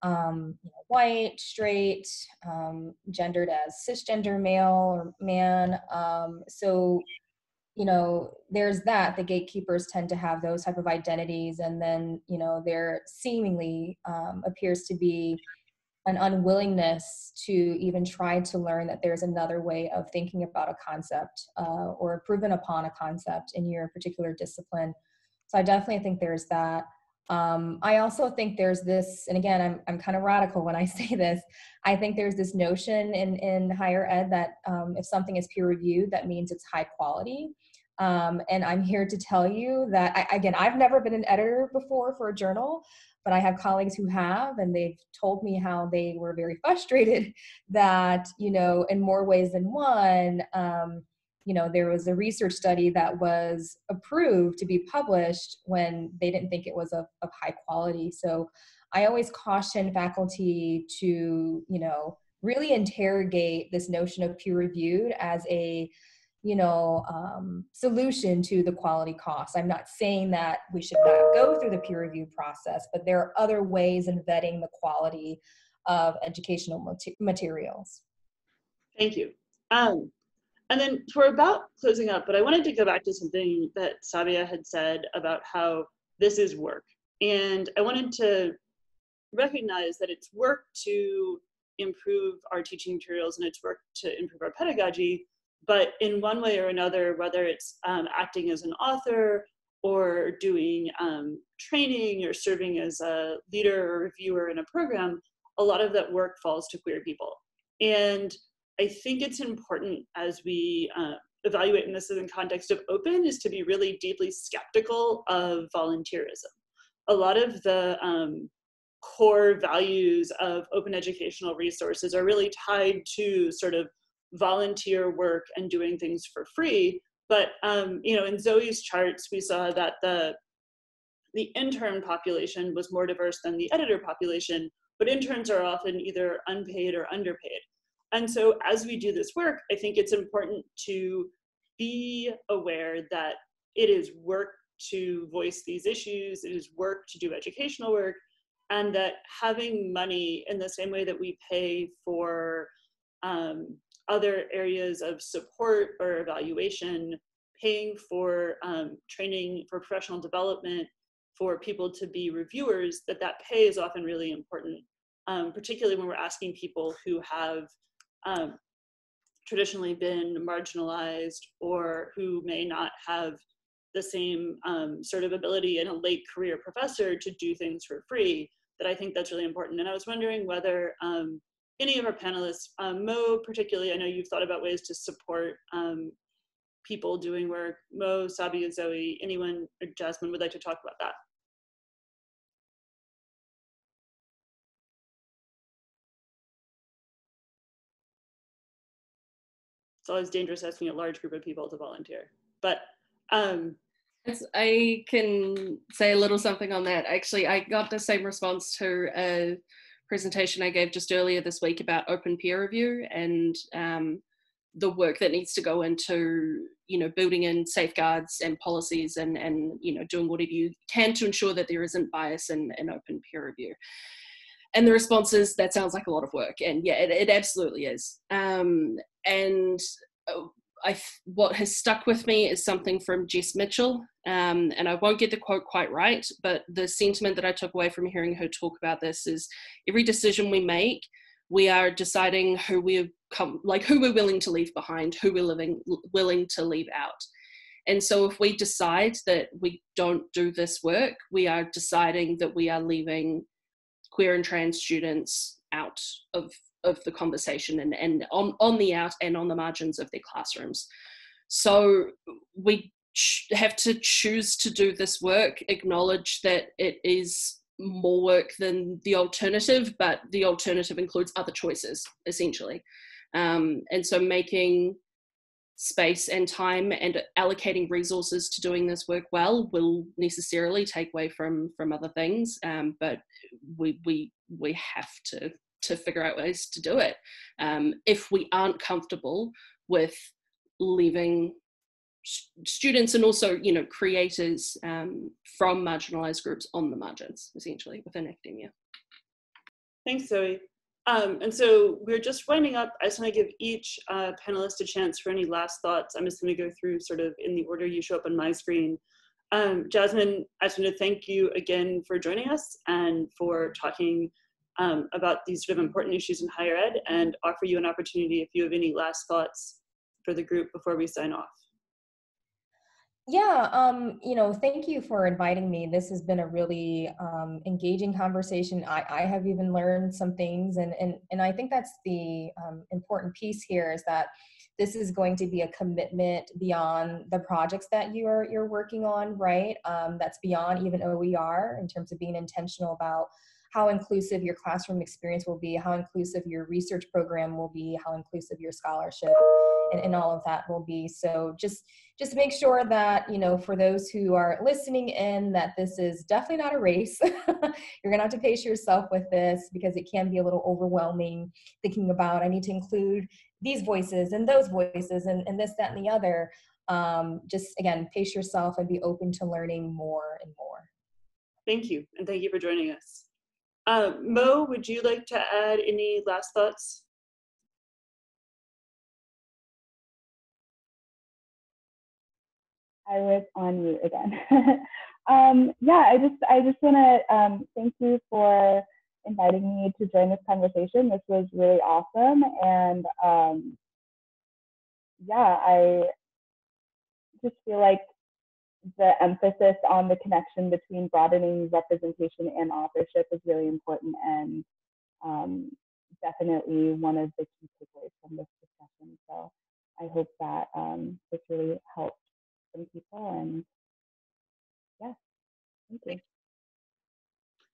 um, you know, white, straight, um, gendered as cisgender male or man. Um, so, you know, there's that. The gatekeepers tend to have those type of identities, and then you know, there seemingly um, appears to be an unwillingness to even try to learn that there's another way of thinking about a concept uh, or proven upon a concept in your particular discipline. So I definitely think there's that. Um, I also think there's this, and again, I'm, I'm kind of radical when I say this. I think there's this notion in, in higher ed that um, if something is peer reviewed, that means it's high quality. Um, and I'm here to tell you that, I, again, I've never been an editor before for a journal, but I have colleagues who have, and they've told me how they were very frustrated that, you know, in more ways than one, um, you know there was a research study that was approved to be published when they didn't think it was of, of high quality. So i always caution faculty to you know really interrogate this notion of peer reviewed as a you know um, solution to the quality cost. I'm not saying that we should not go through the peer review process but there are other ways in vetting the quality of educational materials. Thank you. Um, and then we're about closing up, but I wanted to go back to something that Sabia had said about how this is work. And I wanted to recognize that it's work to improve our teaching materials and it's work to improve our pedagogy, but in one way or another, whether it's um, acting as an author or doing um, training or serving as a leader or reviewer in a program, a lot of that work falls to queer people. And I think it's important as we uh, evaluate, and this is in context of open, is to be really deeply skeptical of volunteerism. A lot of the um, core values of open educational resources are really tied to sort of volunteer work and doing things for free. But um, you know, in Zoe's charts, we saw that the the intern population was more diverse than the editor population, but interns are often either unpaid or underpaid. And so as we do this work, I think it's important to be aware that it is work to voice these issues, it is work to do educational work, and that having money in the same way that we pay for um, other areas of support or evaluation, paying for um, training for professional development for people to be reviewers, that that pay is often really important, um, particularly when we're asking people who have um, traditionally been marginalized or who may not have the same um, sort of ability in a late career professor to do things for free that I think that's really important. And I was wondering whether um, any of our panelists, um, Mo particularly, I know you've thought about ways to support um, people doing work. Mo, Sabi, and Zoe, anyone, Jasmine would like to talk about that. It's always dangerous asking a large group of people to volunteer. But um, I can say a little something on that. Actually, I got the same response to a presentation I gave just earlier this week about open peer review and um, the work that needs to go into, you know, building in safeguards and policies and, and you know, doing whatever you can to ensure that there isn't bias in, in open peer review. And the response is, that sounds like a lot of work. And yeah, it, it absolutely is. Um, and uh, I, what has stuck with me is something from Jess Mitchell, um, and I won't get the quote quite right, but the sentiment that I took away from hearing her talk about this is every decision we make, we are deciding who we're come, like who we're willing to leave behind, who we're living willing to leave out. And so if we decide that we don't do this work, we are deciding that we are leaving queer and trans students out of of the conversation and, and on, on the out and on the margins of their classrooms. So we ch- have to choose to do this work, acknowledge that it is more work than the alternative, but the alternative includes other choices, essentially. Um, and so making space and time and allocating resources to doing this work well will necessarily take away from from other things. Um, but we we we have to to figure out ways to do it. Um, if we aren't comfortable with leaving students and also you know creators um, from marginalized groups on the margins essentially within academia. Thanks, Zoe. Um, and so we're just winding up. I just want to give each uh, panelist a chance for any last thoughts. I'm just going to go through sort of in the order you show up on my screen. Um, Jasmine, I just want to thank you again for joining us and for talking um, about these sort of important issues in higher ed and offer you an opportunity if you have any last thoughts for the group before we sign off. Yeah, um, you know, thank you for inviting me. This has been a really um, engaging conversation. I, I have even learned some things, and and and I think that's the um, important piece here is that this is going to be a commitment beyond the projects that you're you're working on, right? Um, that's beyond even OER in terms of being intentional about how inclusive your classroom experience will be, how inclusive your research program will be, how inclusive your scholarship and, and all of that will be. So just just make sure that you know for those who are listening in that this is definitely not a race. You're gonna have to pace yourself with this because it can be a little overwhelming thinking about I need to include these voices and those voices and, and this, that, and the other. Um, just again, pace yourself and be open to learning more and more. Thank you, and thank you for joining us. Uh, Mo, would you like to add any last thoughts? I was on mute again. um, yeah, I just I just want to um, thank you for inviting me to join this conversation. This was really awesome, and um, yeah, I just feel like the emphasis on the connection between broadening representation and authorship is really important and um, definitely one of the key takeaways from this discussion. So I hope that um, this really helps some people and yeah, thank you.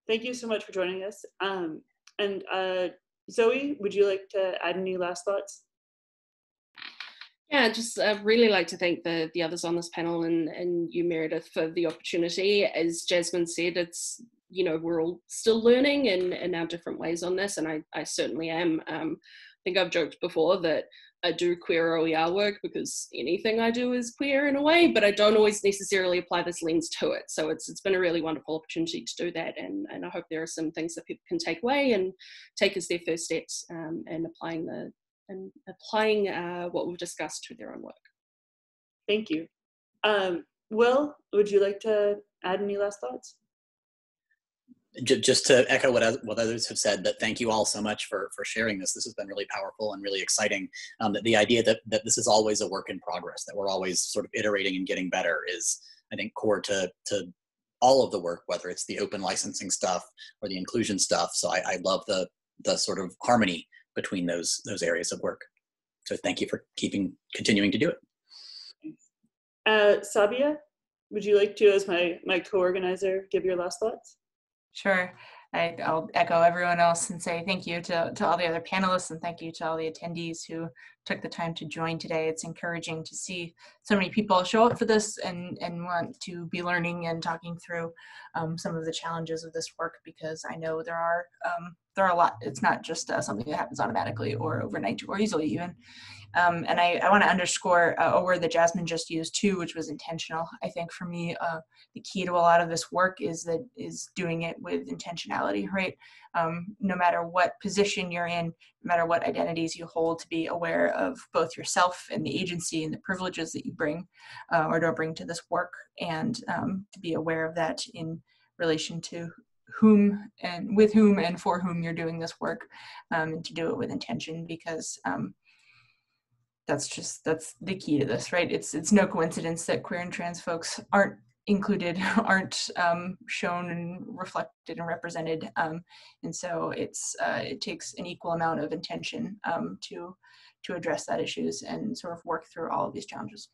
Thank you so much for joining us. Um, and uh, Zoe, would you like to add any last thoughts? Yeah, just uh, really like to thank the the others on this panel and and you Meredith for the opportunity. As Jasmine said, it's you know we're all still learning in in our different ways on this, and I I certainly am. Um, I think I've joked before that I do queer OER work because anything I do is queer in a way, but I don't always necessarily apply this lens to it. So it's it's been a really wonderful opportunity to do that, and and I hope there are some things that people can take away and take as their first steps um, and applying the and applying uh, what we've discussed to their own work. Thank you. Um, Will, would you like to add any last thoughts? Just to echo what, what others have said, that thank you all so much for, for sharing this. This has been really powerful and really exciting. Um, that the idea that, that this is always a work in progress, that we're always sort of iterating and getting better is, I think, core to, to all of the work, whether it's the open licensing stuff or the inclusion stuff. So I, I love the, the sort of harmony between those, those areas of work. So thank you for keeping, continuing to do it. Uh, Sabia, would you like to, as my, my co-organizer, give your last thoughts? Sure. I, will echo everyone else and say thank you to, to all the other panelists and thank you to all the attendees who took the time to join today. It's encouraging to see so many people show up for this and, and want to be learning and talking through um, some of the challenges of this work because I know there are um, there are a lot. It's not just uh, something that happens automatically or overnight or easily even. Um, and I, I want to underscore uh, a word that Jasmine just used too, which was intentional. I think for me, uh, the key to a lot of this work is that is doing it with intentionality, right? Um, no matter what position you're in, no matter what identities you hold, to be aware of both yourself and the agency and the privileges that you bring uh, or don't bring to this work, and um, to be aware of that in relation to whom and with whom and for whom you're doing this work, um, and to do it with intention because um, that's just that's the key to this right? It's it's no coincidence that queer and trans folks aren't included aren't um, shown and reflected and represented um, and so it's uh, it takes an equal amount of intention um, to to address that issues and sort of work through all of these challenges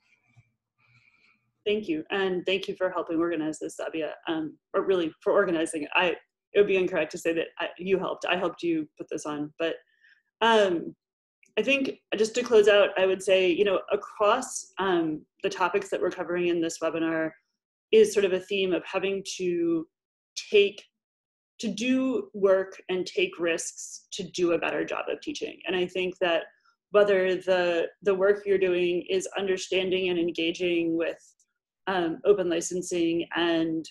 thank you and thank you for helping organize this sabia um, or really for organizing it i it would be incorrect to say that I, you helped i helped you put this on but um, I think just to close out, I would say, you know, across um, the topics that we're covering in this webinar is sort of a theme of having to take, to do work and take risks to do a better job of teaching. And I think that whether the, the work you're doing is understanding and engaging with um, open licensing and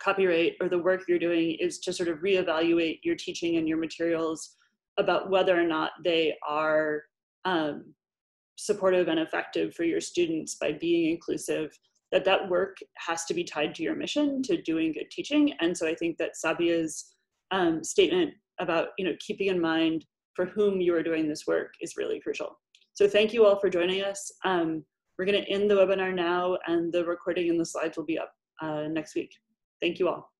copyright or the work you're doing is to sort of reevaluate your teaching and your materials about whether or not they are um, supportive and effective for your students by being inclusive that that work has to be tied to your mission to doing good teaching. And so i think that sabia's um, statement about you know keeping in mind for whom you are doing this work is really crucial. So thank you all for joining us. Um, we're going to end the webinar now and the recording and the slides will be up uh, next week. Thank you all